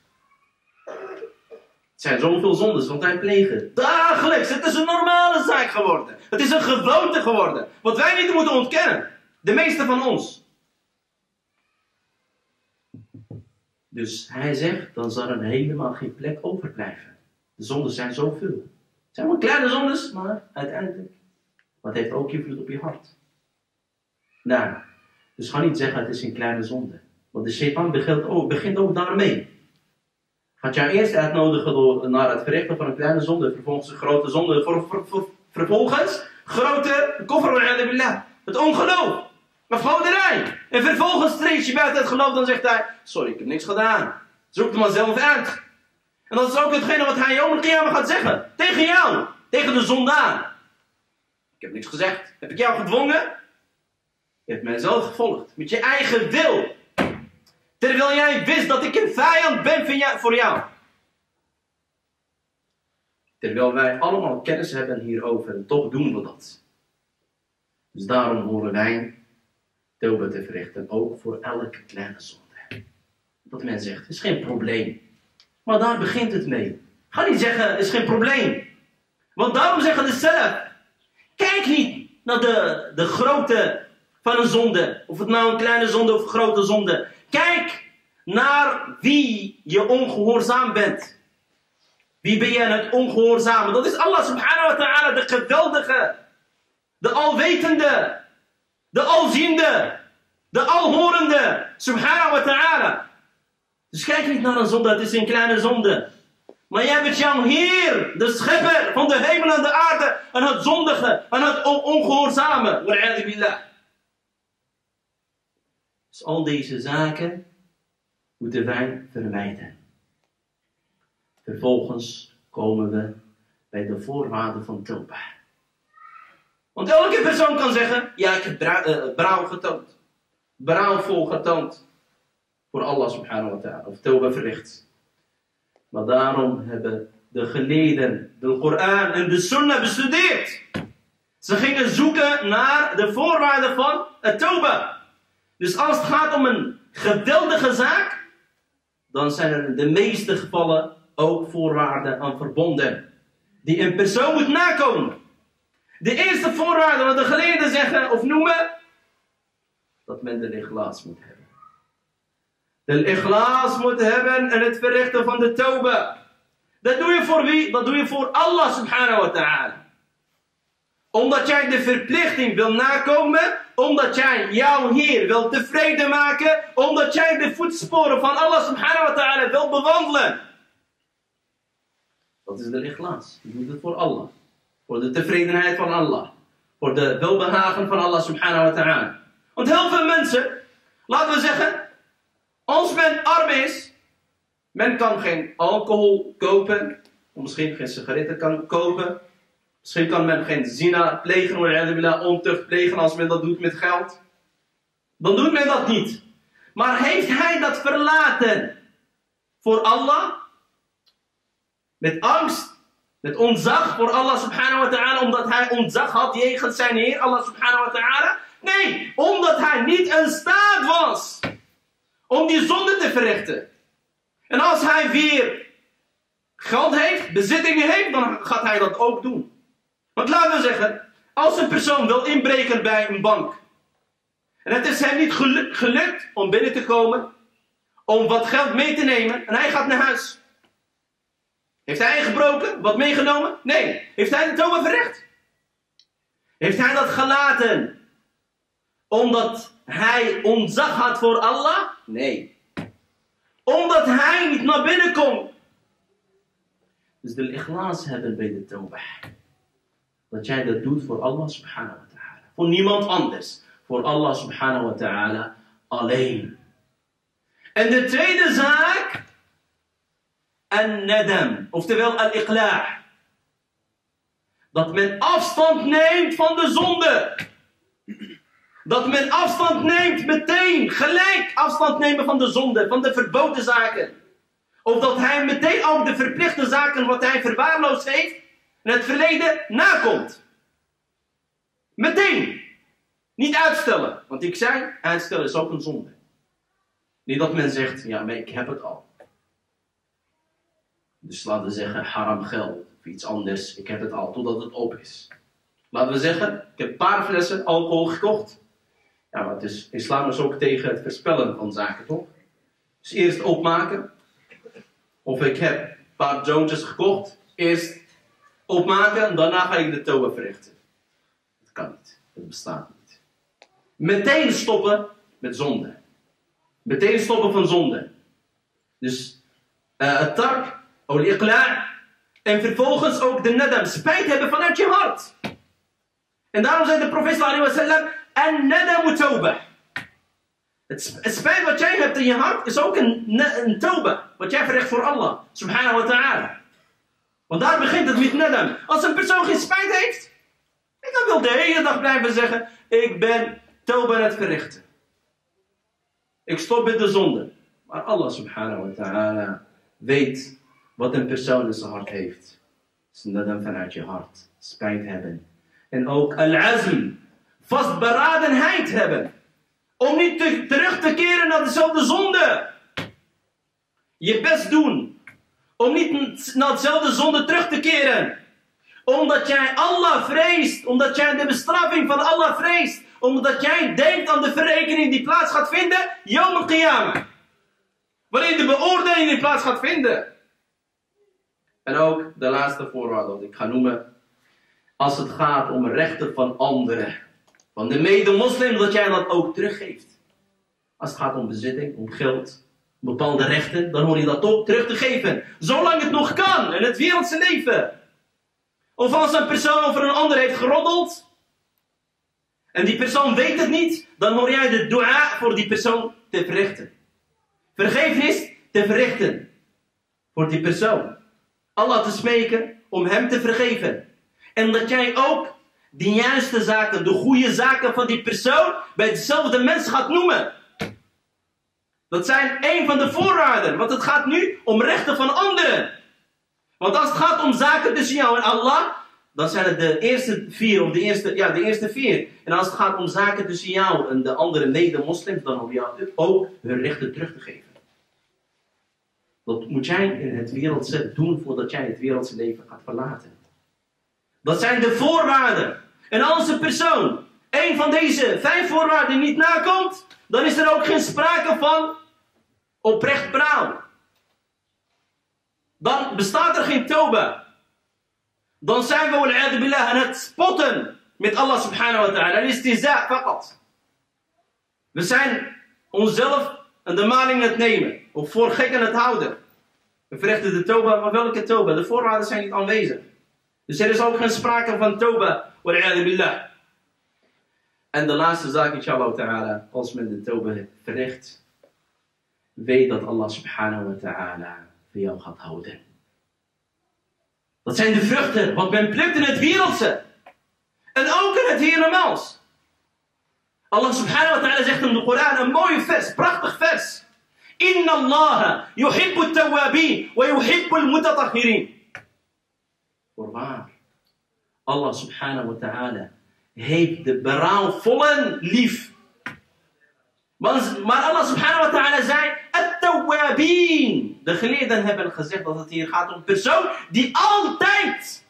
Het zijn zoveel zondes wat wij plegen. Dagelijks. Het is een normale zaak geworden. Het is een gewoonte geworden. Wat wij niet moeten ontkennen. De meeste van ons. Dus hij zegt, dan zal er helemaal geen plek overblijven. De zondes zijn zoveel. Het zijn wel kleine zondes, maar uiteindelijk. Wat heeft ook invloed op je hart? Dus ga niet zeggen het is een kleine zonde. Want de shaitan begint ook, begint ook daarmee. Gaat jou eerst uitnodigen door, naar het verrichten van een kleine zonde, vervolgens een grote zonde, voor, vervolgens grote koffer Het ongeloof. Maar fouderij. En vervolgens treedt je buiten het geloof, dan zegt hij, sorry, ik heb niks gedaan. Zoek het maar zelf uit. En dat is ook hetgene wat hij Yom Kiyama gaat zeggen. Tegen jou. Tegen de zondaar. Ik heb niks gezegd. Heb ik jou gedwongen? Je hebt mij zelf gevolgd. Met je eigen wil. Terwijl jij wist dat ik een vijand ben voor jou. Terwijl wij allemaal kennis hebben hierover en toch doen we dat. Dus daarom horen wij Toba te verrichten, ook voor elke kleine zonde. Dat men zegt, is geen probleem. Maar daar begint het mee. Ga niet zeggen, is geen probleem. Want daarom zeggen de zelf, kijk niet naar de, de grootte van een zonde. Of het nou een kleine zonde of een grote zonde. Kijk naar wie je ongehoorzaam bent. Wie ben je het ongehoorzame? Dat is Allah subhanahu wa ta'ala, de geweldige, de alwetende, de alziende, de alhorende, subhanahu wa ta'ala. Dus kijk niet naar een zonde, het is een kleine zonde. Maar jij bent jouw Heer, de schepper van de hemel en de aarde, en het zondige, en het ongehoorzame. billah. Al deze zaken moeten wij vermijden. Vervolgens komen we bij de voorwaarden van Toba. Want elke persoon kan zeggen: Ja, ik heb brouw uh, getoond. Brouwvol getoond. Voor Allah subhanahu wa ta'ala. Of Toba verricht. Maar daarom hebben de geleden de Koran en de Sunnah bestudeerd. Ze gingen zoeken naar de voorwaarden van het Toba. Dus als het gaat om een geweldige zaak, dan zijn er in de meeste gevallen ook voorwaarden aan verbonden. Die een persoon moet nakomen. De eerste voorwaarde wat de geleerden zeggen of noemen, dat men de ikhlas moet hebben. De ikhlas moet hebben en het verrichten van de tauba. Dat doe je voor wie? Dat doe je voor Allah subhanahu wa ta'ala. Omdat jij de verplichting wil nakomen, omdat jij jouw Heer wil tevreden maken, omdat jij de voetsporen van Allah subhanahu wa ta'ala wil bewandelen. Dat is de ikhlas. Je doet het voor Allah. Voor de tevredenheid van Allah. Voor de welbehagen van Allah subhanahu wa ta'ala. Want heel veel mensen, laten we zeggen, als men arm is, men kan geen alcohol kopen, of misschien geen sigaretten kan kopen, misschien kan men geen zina plegen, ontucht plegen als men dat doet met geld. Dan doet men dat niet. Maar heeft hij dat verlaten voor Allah? Met angst, met ontzag voor Allah subhanahu wa ta'ala, omdat hij ontzag had jegens zijn Heer, Allah subhanahu wa ta'ala? Nee, omdat hij niet in staat was om die zonde te verrichten. En als hij weer geld heeft, bezittingen heeft, dan gaat hij dat ook doen. Want laten we zeggen, als een persoon wil inbreken bij een bank. En het is hem niet gelukt om binnen te komen, om wat geld mee te nemen, en hij gaat naar huis. Heeft hij gebroken? Wat meegenomen? Nee. Heeft hij de toba verricht? Heeft hij dat gelaten? Omdat hij ontzag had voor Allah? Nee. Omdat hij niet naar binnen kon. Dus de ikhlas hebben bij de tawbah. Dat jij dat doet voor Allah subhanahu wa ta'ala. Voor niemand anders. Voor Allah subhanahu wa ta'ala alleen. En de tweede zaak. Een nadam. Oftewel al-iqla' dat men afstand neemt van de zonde. Dat men afstand neemt meteen, gelijk afstand nemen van de zonde, van de verboden zaken. Of dat hij meteen ook de verplichte zaken wat hij verwaarloosd heeft in het verleden nakomt. Meteen. Niet uitstellen. Want ik zei, uitstellen is ook een zonde. Niet dat men zegt, ja, maar ik heb het al. Dus laten we zeggen, haram geld of iets anders. Ik heb het al, totdat het op is. Laten we zeggen, ik heb een paar flessen alcohol gekocht. Ja, maar is, islam is ook tegen het voorspellen van zaken, toch? Dus eerst opmaken. Of ik heb een paar zoontjes gekocht. Eerst opmaken en daarna ga ik de toba verrichten. Dat kan niet. Dat bestaat niet. Meteen stoppen met zonde. Meteen stoppen van zonde. Dus uh, het tak, klaar. En vervolgens ook de nadam, spijt hebben vanuit je hart. En daarom zei de profeet sallallahu en nadamu tawbah. Het, spijt wat jij hebt in je hart is ook een, een. Wat jij verricht voor Allah. Subhanahu wa ta'ala. Want daar begint het met nadam. Als een persoon geen spijt heeft. Dan wil de hele dag blijven zeggen. Ik ben aan het verrichten. Ik stop met de zonde. Maar Allah subhanahu wa ta'ala weet wat een persoon in zijn hart heeft. Dus nadam vanuit je hart. Spijt hebben. En ook al-azm vastberadenheid hebben. Om niet terug te keren naar dezelfde zonde. Je best doen. Om niet naar dezelfde zonde terug te keren. Omdat jij Allah vreest. Omdat jij de bestraffing van Allah vreest. Omdat jij denkt aan de verrekening die plaats gaat vinden. Yom al Waarin de beoordeling die plaats gaat vinden. En ook de laatste voorwaarde wat ik ga noemen. Als het gaat om rechten van anderen van de mede-moslim, dat jij dat ook teruggeeft. Als het gaat om bezitting, om geld, bepaalde rechten, dan hoor je dat ook terug te geven. Zolang het nog kan in het wereldse leven. Of als een persoon over een ander heeft geroddeld. En die persoon weet het niet, dan hoor jij de dua voor die persoon te verrichten. Vergeefnis te verrichten. Voor die persoon. Allah te smeken om hem te vergeven. En dat jij ook de juiste zaken, de goede zaken van die persoon bij dezelfde mens gaat noemen. Dat zijn een van de voorwaarden, want het gaat nu om rechten van anderen. Want als het gaat om zaken tussen jou en Allah, dan zijn het de eerste vier, of de eerste, ja, de eerste vier. En als het gaat om zaken tussen jou en de andere mede-moslims, dan hoef je ook hun rechten terug te geven. Dat moet jij in het wereldse doen voordat jij het wereldse leven gaat verlaten. Dat zijn de voorwaarden. En als een persoon een van deze vijf voorwaarden niet nakomt, dan is er ook geen sprake van oprecht praal. Dan bestaat er geen toba. Dan zijn we billah, aan het spotten met Allah subhanahu wa ta'ala. Al-istiza faqat. We zijn onszelf aan de maling het nemen. Of voor gek aan het houden. We verrichten de toba, maar welke toba? De voorwaarden zijn niet aanwezig. Dus er is ook geen sprake van toba. Wal billah. En de laatste zaak, inshallah ta'ala, als men de toba verricht, weet dat Allah subhanahu wa ta'ala voor jou gaat houden. Dat zijn de vruchten, wat men plukt in het wereldse. En ook in het hiernamaals. Allah subhanahu wa ta'ala zegt in de Koran een mooie vers, prachtig vers. Inna Allah yuhibbu tawabin wa yuhibbu al-mutatahhirin. Voorwaar, Allah subhanahu wa ta'ala heeft de beraamvollen lief. Maar Allah subhanahu wa ta'ala zei, at-tawwabin. De geleerden hebben gezegd dat het hier gaat om een persoon die altijd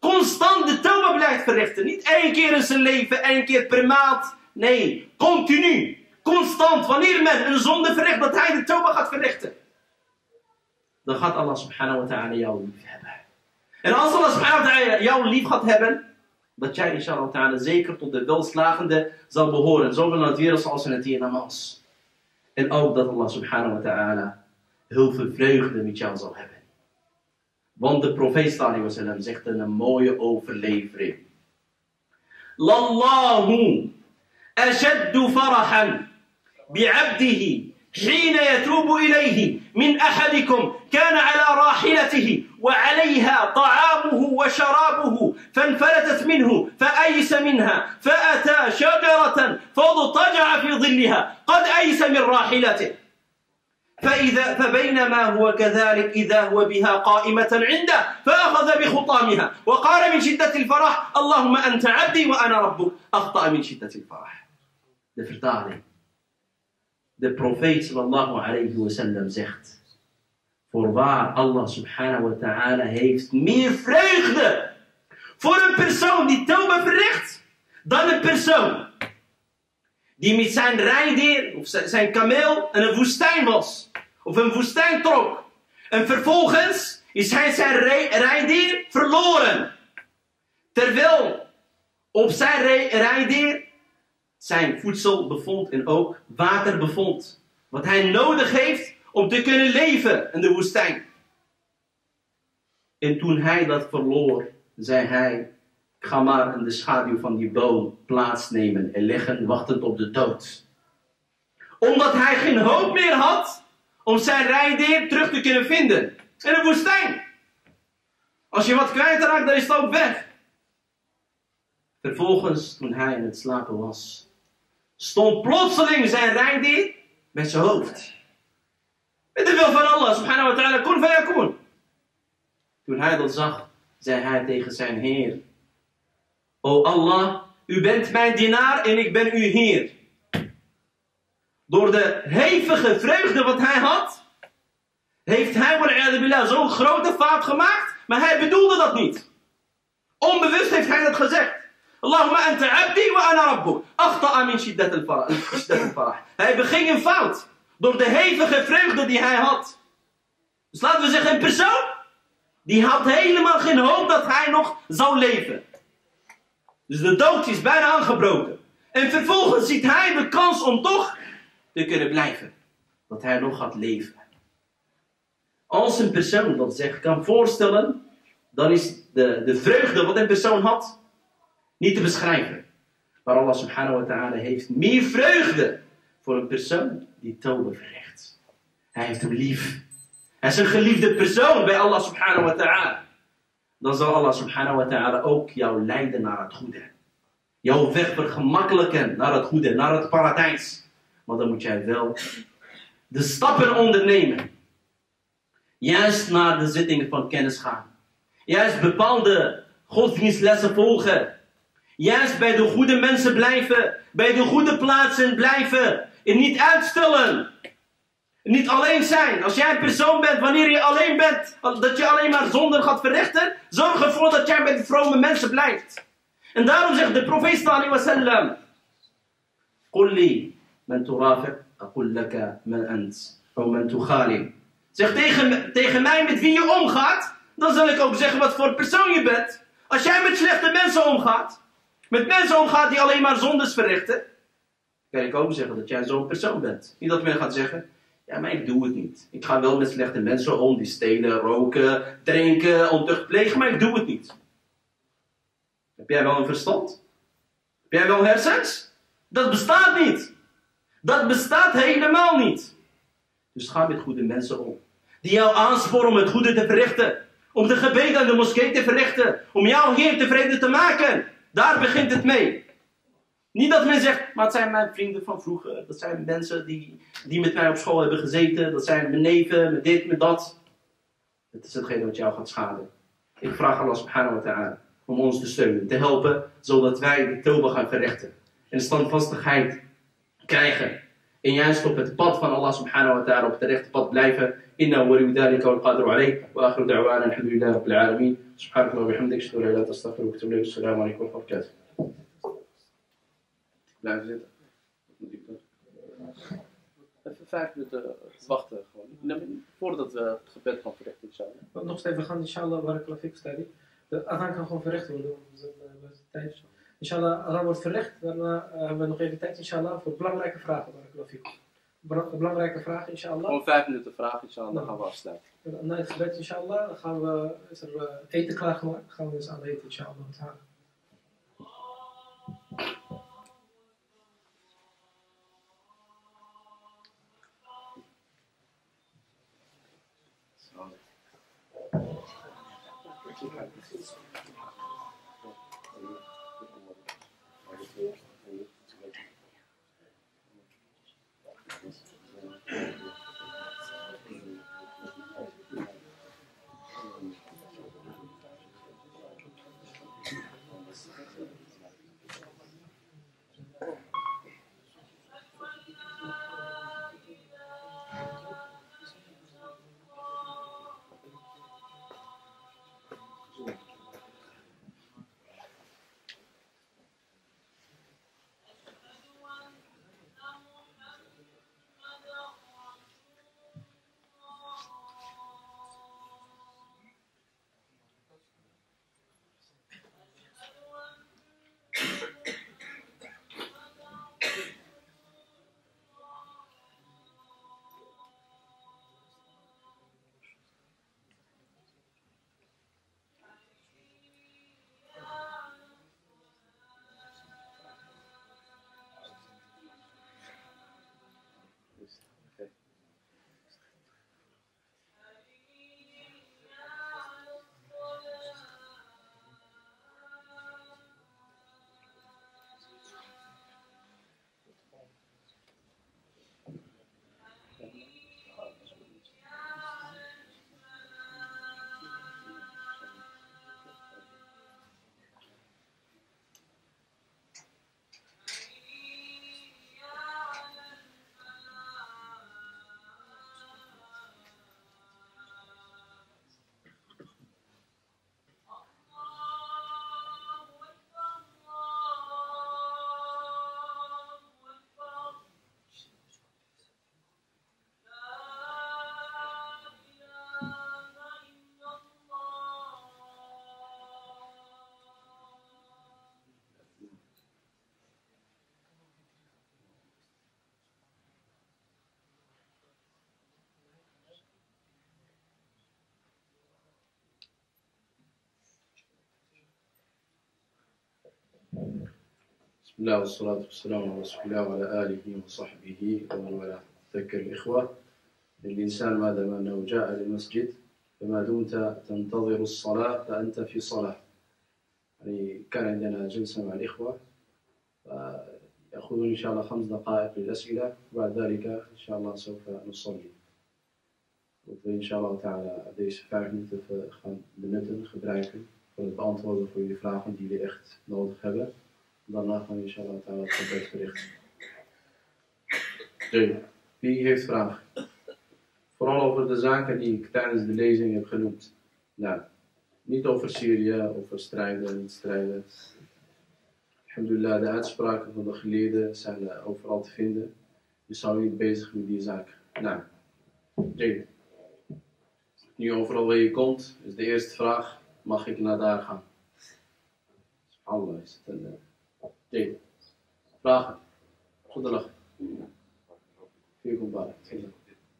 constant de tawbah blijft verrichten. Niet één keer in zijn leven, één keer per maand. Nee, continu. Constant. Wanneer men een zonde verricht, dat hij de tawbah gaat verrichten. Dan gaat Allah subhanahu wa ta'ala jou lief hebben. En als Allah subhanahu wa ta'ala jou lief gaat hebben, dat jij inshallah ta'ala zeker tot de welslagende zal behoren. Zowel in het wereld als in het hiernamaals. En ook dat Allah subhanahu wa ta'ala heel veel vreugde met jou zal hebben. Want de profeet sallallahu zegt een mooie overlevering. Lallahu ashaddu farahan bi'abdihi حين يتوب إليه من أحدكم كان على راحلته وعليها طعامه وشرابه فانفلتت منه فأيس منها فأتى شجرة فاضطجع في ظلها قد أيس من راحلته. فإذا فبينما هو كذلك إذا هو بها قائمة عنده فأخذ بخطامها وقال من شدة الفرح اللهم أنت عبدي وأنا ربك. أخطأ من شدة الفرح. De profeet sallallahu alayhi wasallam zegt. Voorwaar, Allah subhanahu wa ta'ala heeft meer vreugde voor een persoon die tauba verricht, dan een persoon die met zijn rijdier of zijn kameel in een woestijn was. Of een woestijn trok. En vervolgens is hij zijn rijdier verloren. Terwijl op zijn rijdier zijn voedsel bevond en ook water bevond. Wat hij nodig heeft om te kunnen leven in de woestijn. En toen hij dat verloor, zei hij: Ga maar in de schaduw van die boom plaatsnemen en liggen, wachtend op de dood. Omdat hij geen hoop meer had om zijn rijdeer terug te kunnen vinden in de woestijn. Als je wat kwijtraakt, dan is het ook weg. Vervolgens, toen hij in het slapen was, stond plotseling zijn rijdier met zijn hoofd. Met de wil van Allah subhanahu wa ta'ala, kun fayakun. Toen hij dat zag, zei hij tegen zijn Heer: O Allah, u bent mijn dienaar en ik ben uw Heer. Door de hevige vreugde wat hij had, heeft hij zo'n grote fout gemaakt, maar hij bedoelde dat niet. Onbewust heeft hij dat gezegd. Allahumma anta abdi wa ana rabbuk. Akhta'a min shiddat al-farah. Hij beging een fout. Door de hevige vreugde die hij had. Dus laten we zeggen, een persoon. Die had helemaal geen hoop dat hij nog zou leven. Dus de dood is bijna aangebroken. En vervolgens ziet hij de kans om toch te kunnen blijven. Dat hij nog gaat leven. Als een persoon dat zich kan voorstellen, dan is de, de vreugde wat een persoon had, niet te beschrijven. Maar Allah subhanahu wa ta'ala heeft meer vreugde voor een persoon die tobe verricht. Hij heeft hem lief. Hij is een geliefde persoon bij Allah subhanahu wa ta'ala. Dan zal Allah subhanahu wa ta'ala ook jou leiden naar het goede. Jouw weg vergemakkelijken naar het goede, naar het paradijs. Maar dan moet jij wel de stappen ondernemen. Juist naar de zittingen van kennis gaan. Juist bepaalde godsdienstlessen volgen. Juist bij de goede mensen blijven, bij de goede plaatsen blijven en niet uitstellen. Niet alleen zijn. Als jij een persoon bent, wanneer je alleen bent, dat je alleen maar zonde gaat verrichten, zorg ervoor dat jij bij de vrome mensen blijft. En daarom zegt de profeet sallallahu alaihi wasallam: Qulli man turafiq, aqul laka man ant, of man tukhalim. Zeg tegen, tegen mij met wie je omgaat, dan zal ik ook zeggen wat voor persoon je bent. Als jij met slechte mensen omgaat, met mensen omgaat die alleen maar zondes verrichten, kan ik ook zeggen dat jij zo'n persoon bent. Niet dat men gaat zeggen, ja, maar ik doe het niet. Ik ga wel met slechte mensen om, die stelen, roken, drinken, ontucht plegen, maar ik doe het niet. Heb jij wel een verstand? Heb jij wel hersens? Dat bestaat niet. Dat bestaat helemaal niet. Dus ga met goede mensen om. Die jou aansporen om het goede te verrichten. Om de gebeden aan de moskee te verrichten. Om jouw Heer tevreden te maken. Daar begint het mee. Niet dat men zegt, maar het zijn mijn vrienden van vroeger. Dat zijn mensen die, die met mij op school hebben gezeten. Dat zijn mijn neven, met dit, met dat. Het is hetgeen wat jou gaat schaden. Ik vraag Allah subhanahu wa ta'ala om ons te steunen, te helpen, zodat wij de toba gaan verrichten. En standvastigheid krijgen. En juist op het pad van Allah subhanahu wa ta'ala, op het rechte pad blijven. Inna waliyu dhalika wal qadru alayh. Wa akhiru da'wana alhamdulillah rabbil alamin. Subhanahu wa bihamdik. Shukru ila tastaghfiru wa tubu Assalamu alaikum wa barakatuh. Blijven zitten. Even vijf de wachten gewoon. Voordat we het gebed gaan verrichten inshallah. Want nog steeds, we gaan inshallah barakallah fik study. De adhan kan gewoon verricht worden. We zijn tijdens Inshallah, adhan wordt verricht. Daarna uh, hebben we nog even tijd, inshallah, voor belangrijke vragen. Waar ik belangrijke vragen, inshallah. Gewoon vijf minuten vragen, inshallah, dan gaan we afsluiten. Na het gebed, inshallah, dan gaan we, is er uh, eten klaargemaakt. Dan gaan we dus aan eten, inshallah. بسم الله والصلاة والسلام على رسول الله وعلى آله وصحبه ومن والاه. تذكر الإخوة الإنسان ما دام أنه جاء للمسجد فما دمت تنتظر الصلاة فأنت في صلاة. يعني كان عندنا جلسة مع الإخوة يأخذون إن شاء الله خمس دقائق للأسئلة وبعد ذلك إن شاء الله سوف نصلي. إن شاء الله تعالى deze vijf minuten gaan benutten, gebruiken voor het beantwoorden voor jullie vragen die jullie echt nodig hebben. Daarna gaan we inshallah ta'ala het gebed verrichten. Wie heeft vragen? Vooral over de zaken die ik tijdens de lezing heb genoemd. Nou, niet over Syrië, over strijden, niet strijden. Alhamdulillah, de uitspraken van de geleerden zijn eh, overal te vinden. Dus zou niet bezig met die zaak. Nou, Jay. Nu overal waar je komt, is de eerste vraag: mag ik naar daar gaan? Allah is het een. Jay. Vragen? Goedendag. Barak. Ik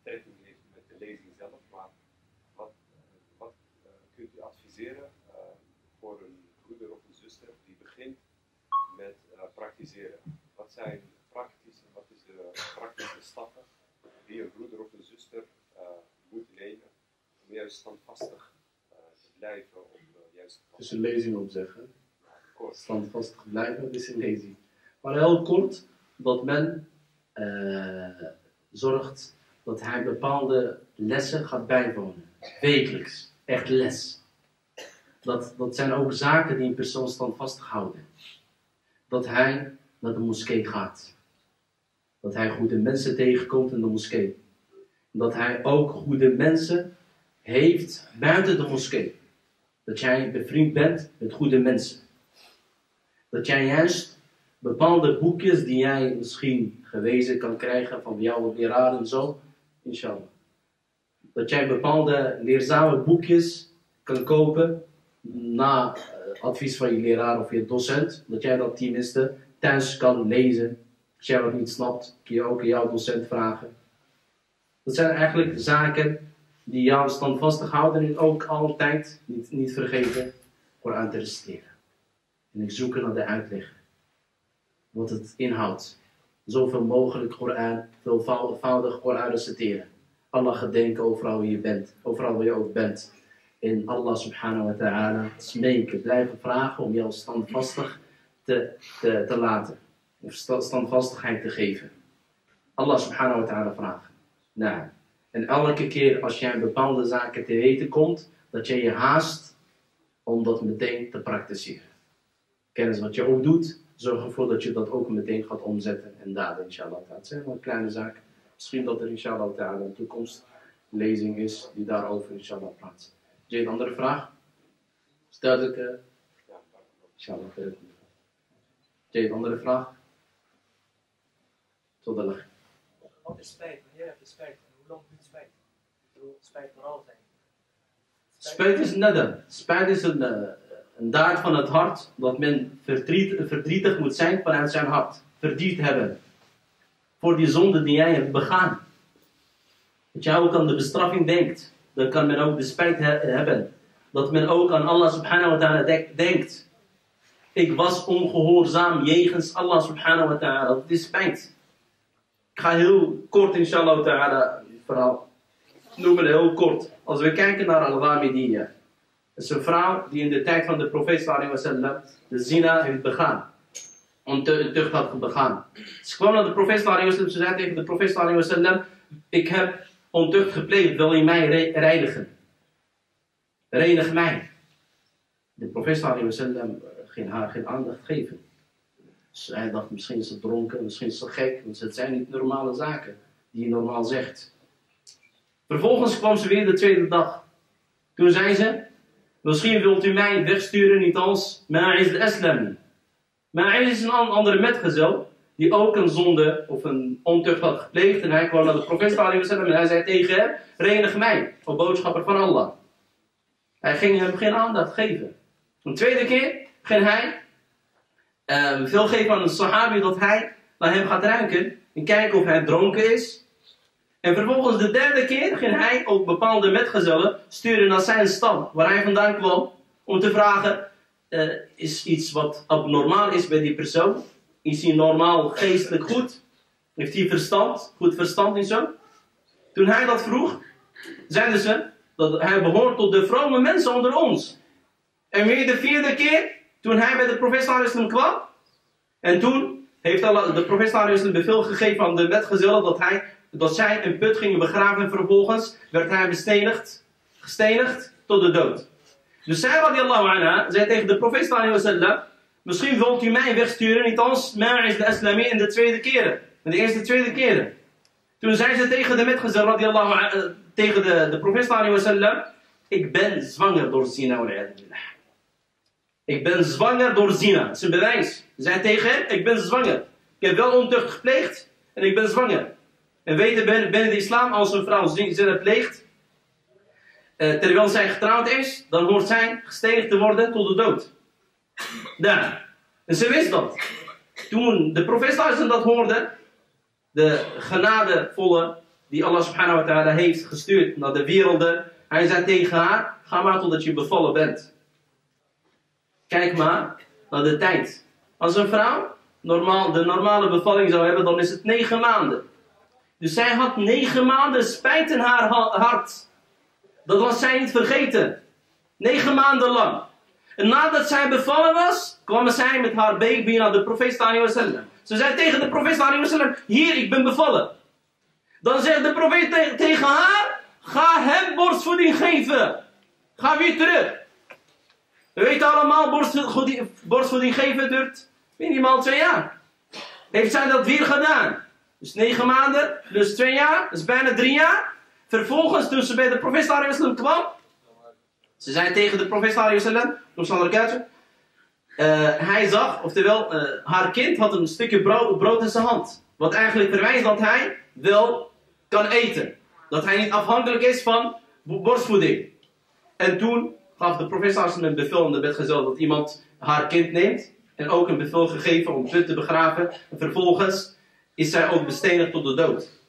weet niet met de lezing zelf, maar wat, eh, wat eh, kunt u adviseren eh, voor een broeder of een zuster die begint met praktiseren? Wat zijn praktische, wat is de praktische stappen die een broeder of een zuster moet nemen om juist standvastig te blijven juiste pad? Dus een lezing opzeggen. Standvastig blijven, is lezing. Maar heel kort, dat men eh, zorgt dat hij bepaalde lessen gaat bijwonen. Wekelijks. Echt les. Dat, dat zijn ook zaken die een persoon standvastig houden. Dat hij naar de moskee gaat. Dat hij goede mensen tegenkomt in de moskee. Dat hij ook goede mensen heeft buiten de moskee. Dat jij bevriend bent met goede mensen. Dat jij juist bepaalde boekjes die jij misschien gewezen kan krijgen van jouw leraar en zo, inshallah. Dat jij bepaalde leerzame boekjes kan kopen na eh, advies van je leraar of je docent. Dat jij dat tenminste thuis kan lezen. Als jij wat niet snapt, kun je ook jouw docent vragen. Dat zijn eigenlijk zaken die jou standvastig houden en ook altijd, niet, niet vergeten, Koran te reciteren. En ik zoek naar de uitleg. Wat het inhoudt. Zoveel mogelijk Koran, veelvoudig Koran reciteren. Allah gedenken overal waar je bent, overal waar je ook bent. En Allah subhanahu wa ta'ala smeken, blijven vragen om jou standvastig te, te, te laten. Of sta- standvastigheid te geven. Allah subhanahu wa ta'ala vragen. Nou, en elke keer als jij bepaalde zaken te weten komt, dat jij je haast om dat meteen te praktiseren. Kennis wat je ook doet, zorg ervoor dat je dat ook meteen gaat omzetten en daden, inshallah. Het zijn maar kleine zaken. Misschien dat er inshallah ta'ala in de toekomst een lezing is die daarover inshallah praat. Jay, een andere vraag? Is duidelijk? Ja, maar- Inshallah. Jay, een andere vraag? Tot de lach. Wat is spijt? Wanneer heb je spijt? En hoe lang duurt spijt? Ik bedoel, spijt kan altijd. Spijt is nadam. Spijt is een, eh, een daad van het hart dat men verdriet, verdrietig moet zijn vanuit zijn hart. Verdriet hebben. Voor die zonde die jij hebt begaan. Dat jij ook aan de bestraffing denkt. Dan kan men ook de spijt he- hebben. Dat men ook aan Allah subhanahu wa ta'ala denkt. Ik was ongehoorzaam jegens Allah subhanahu wa ta'ala. Dat is spijt. Ik ga heel kort inshallah ta'ala verhaal noemen heel kort. Als we kijken naar Al-Ghamidiyya. Is een vrouw die in de tijd van de profeet wasallam de zina heeft begaan. Ontucht had begaan. Ze kwam naar de profeet wasallam. Ze zei tegen de profeet. Ik heb ontucht gepleegd. Wil je mij re- reinigen? Reinig mij. De profeet wasallam eh, ging haar geen aandacht geven. Dus hij dacht misschien is ze dronken. Misschien is ze gek. Want het zijn niet normale zaken die je normaal zegt. Vervolgens kwam ze weer de tweede dag. Toen zei ze: Misschien wilt u mij wegsturen, niet als Ma'iz al-Aslami. Ma'iz is een an- andere metgezel, die ook een zonde of een ontucht had gepleegd. En hij kwam naar de profeet en hij zei tegen hem: Reinig mij, o boodschapper van Allah. Hij ging hem geen aandacht geven. Een tweede keer ging hij ehm, veel geven aan een sahabi dat hij naar hem gaat ruiken en kijken of hij dronken is. En vervolgens de derde keer ging hij ook bepaalde metgezellen sturen naar zijn stam, waar hij vandaan kwam, om te vragen, eh, is iets wat abnormaal is bij die persoon? Is hij normaal geestelijk goed? Heeft hij verstand? Goed verstand en zo? Toen hij dat vroeg, zeiden ze dat hij behoort tot de vrome mensen onder ons. En weer de vierde keer, toen hij bij de wasallam kwam, en toen heeft de wasallam bevel gegeven aan de metgezellen dat, hij, dat zij een put gingen begraven en vervolgens werd hij bestenigd, gestenigd tot de dood. Dus zij radiallahu anha zei tegen de profeet sallallahu misschien wilt u mij wegsturen, niet als Ma'iz de Aslami in de tweede keren, in de eerste tweede keren. Toen zei ze tegen de metgezel radiallahu anha, eh, tegen de, de profeet sallallahu ik ben zwanger door zina. Ik ben zwanger door zina. Dat is een bewijs. Zei tegen hem, ik ben zwanger. Ik heb wel ontucht gepleegd en ik ben zwanger. En weten binnen, de islam, als een vrouw zina pleegt, eh, terwijl zij getrouwd is, dan hoort zij gestenigd te worden tot de dood. Daar. En ze wist dat. Toen de profeet dat hoorde, de genadevolle die Allah subhanahu wa ta'ala heeft gestuurd naar de werelden, hij zei tegen haar, ga maar totdat je bevallen bent. Kijk maar naar de tijd. Als een vrouw normaal, de normale bevalling zou hebben, dan is het negen maanden. Dus zij had negen maanden spijt in haar ha- hart. Dat was zij niet vergeten. Negen maanden lang. En nadat zij bevallen was, kwam zij met haar baby naar de profeet wasallam. Ze zei tegen de profeet wasallam, hier, ik ben bevallen. Dan zegt de profeet te- tegen haar, ga hem borstvoeding geven. Ga weer terug. We weten allemaal, borstvoeding, borstvoeding geven duurt minimaal twee jaar. Heeft zij dat weer gedaan? Dus negen maanden, dus twee jaar, dus bijna drie jaar. Vervolgens, toen ze bij de profeet sallallahu kwam, ze zei tegen de profeet sallallahu alaihi hij zag, oftewel, eh, haar kind had een stukje brood, in zijn hand. Wat eigenlijk verwijst dat hij wel kan eten. Dat hij niet afhankelijk is van bo- borstvoeding. En toen gaf de wasallam een bevel aan de bedgezel dat iemand haar kind neemt. En ook een bevel gegeven om het te begraven. En vervolgens is zij ook bestenigd tot de dood.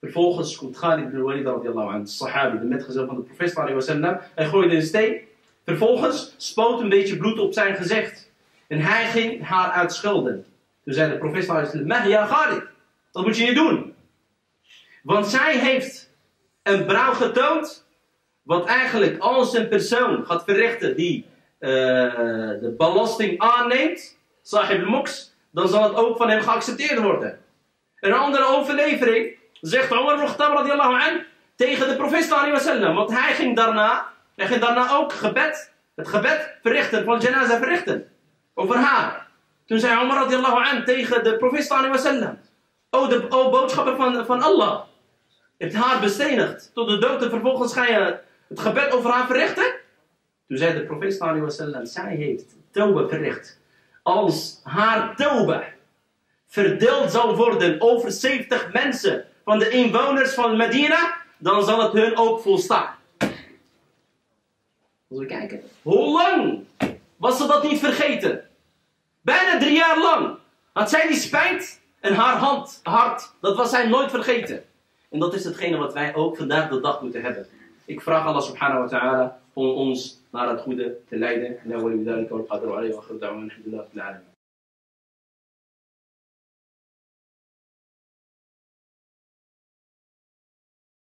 Vervolgens komt Khalid ibn Walid radiallahu anhu, de sahabi, de metgezel van de profeet sallallahu. Hij gooide een steen. Vervolgens spoot een beetje bloed op zijn gezicht. En hij ging haar uitschelden. Toen zei de profeet sallallahu alaihi wasallam, "Mah, ja Khalid, dat moet je niet doen. Want zij heeft een brouw getoond, wat eigenlijk als een persoon gaat verrichten die eh, de belasting aanneemt, sahib al-moks, dan zal het ook van hem geaccepteerd worden. Een andere overlevering zegt Umar ibn anhu tegen de profeet sallallahu want hij ging daarna, hij ging daarna ook gebed, het gebed verrichten, van janaza verrichten, over haar. Toen zei Umar radiallahu anhu tegen de profeet sallallahu o, de, o boodschapper van, van Allah, je haar bestenigd tot de dood en vervolgens ga je het gebed over haar verrichten? Toen zei de profeet sallallahu zij heeft tauba verricht. Als haar tauba verdeeld zal worden over 70 mensen van de inwoners van Medina, dan zal het hun ook volstaan. Als we kijken, hoe lang was ze dat niet vergeten? Bijna drie jaar lang had zij die spijt en haar hand, hart, dat was zij nooit vergeten. En dat is hetgene wat wij ook vandaag de dag moeten hebben. Ik vraag Allah subhanahu wa ta'ala om ons naar het goede te leiden. En dan willen we daar ook al qadru alayhi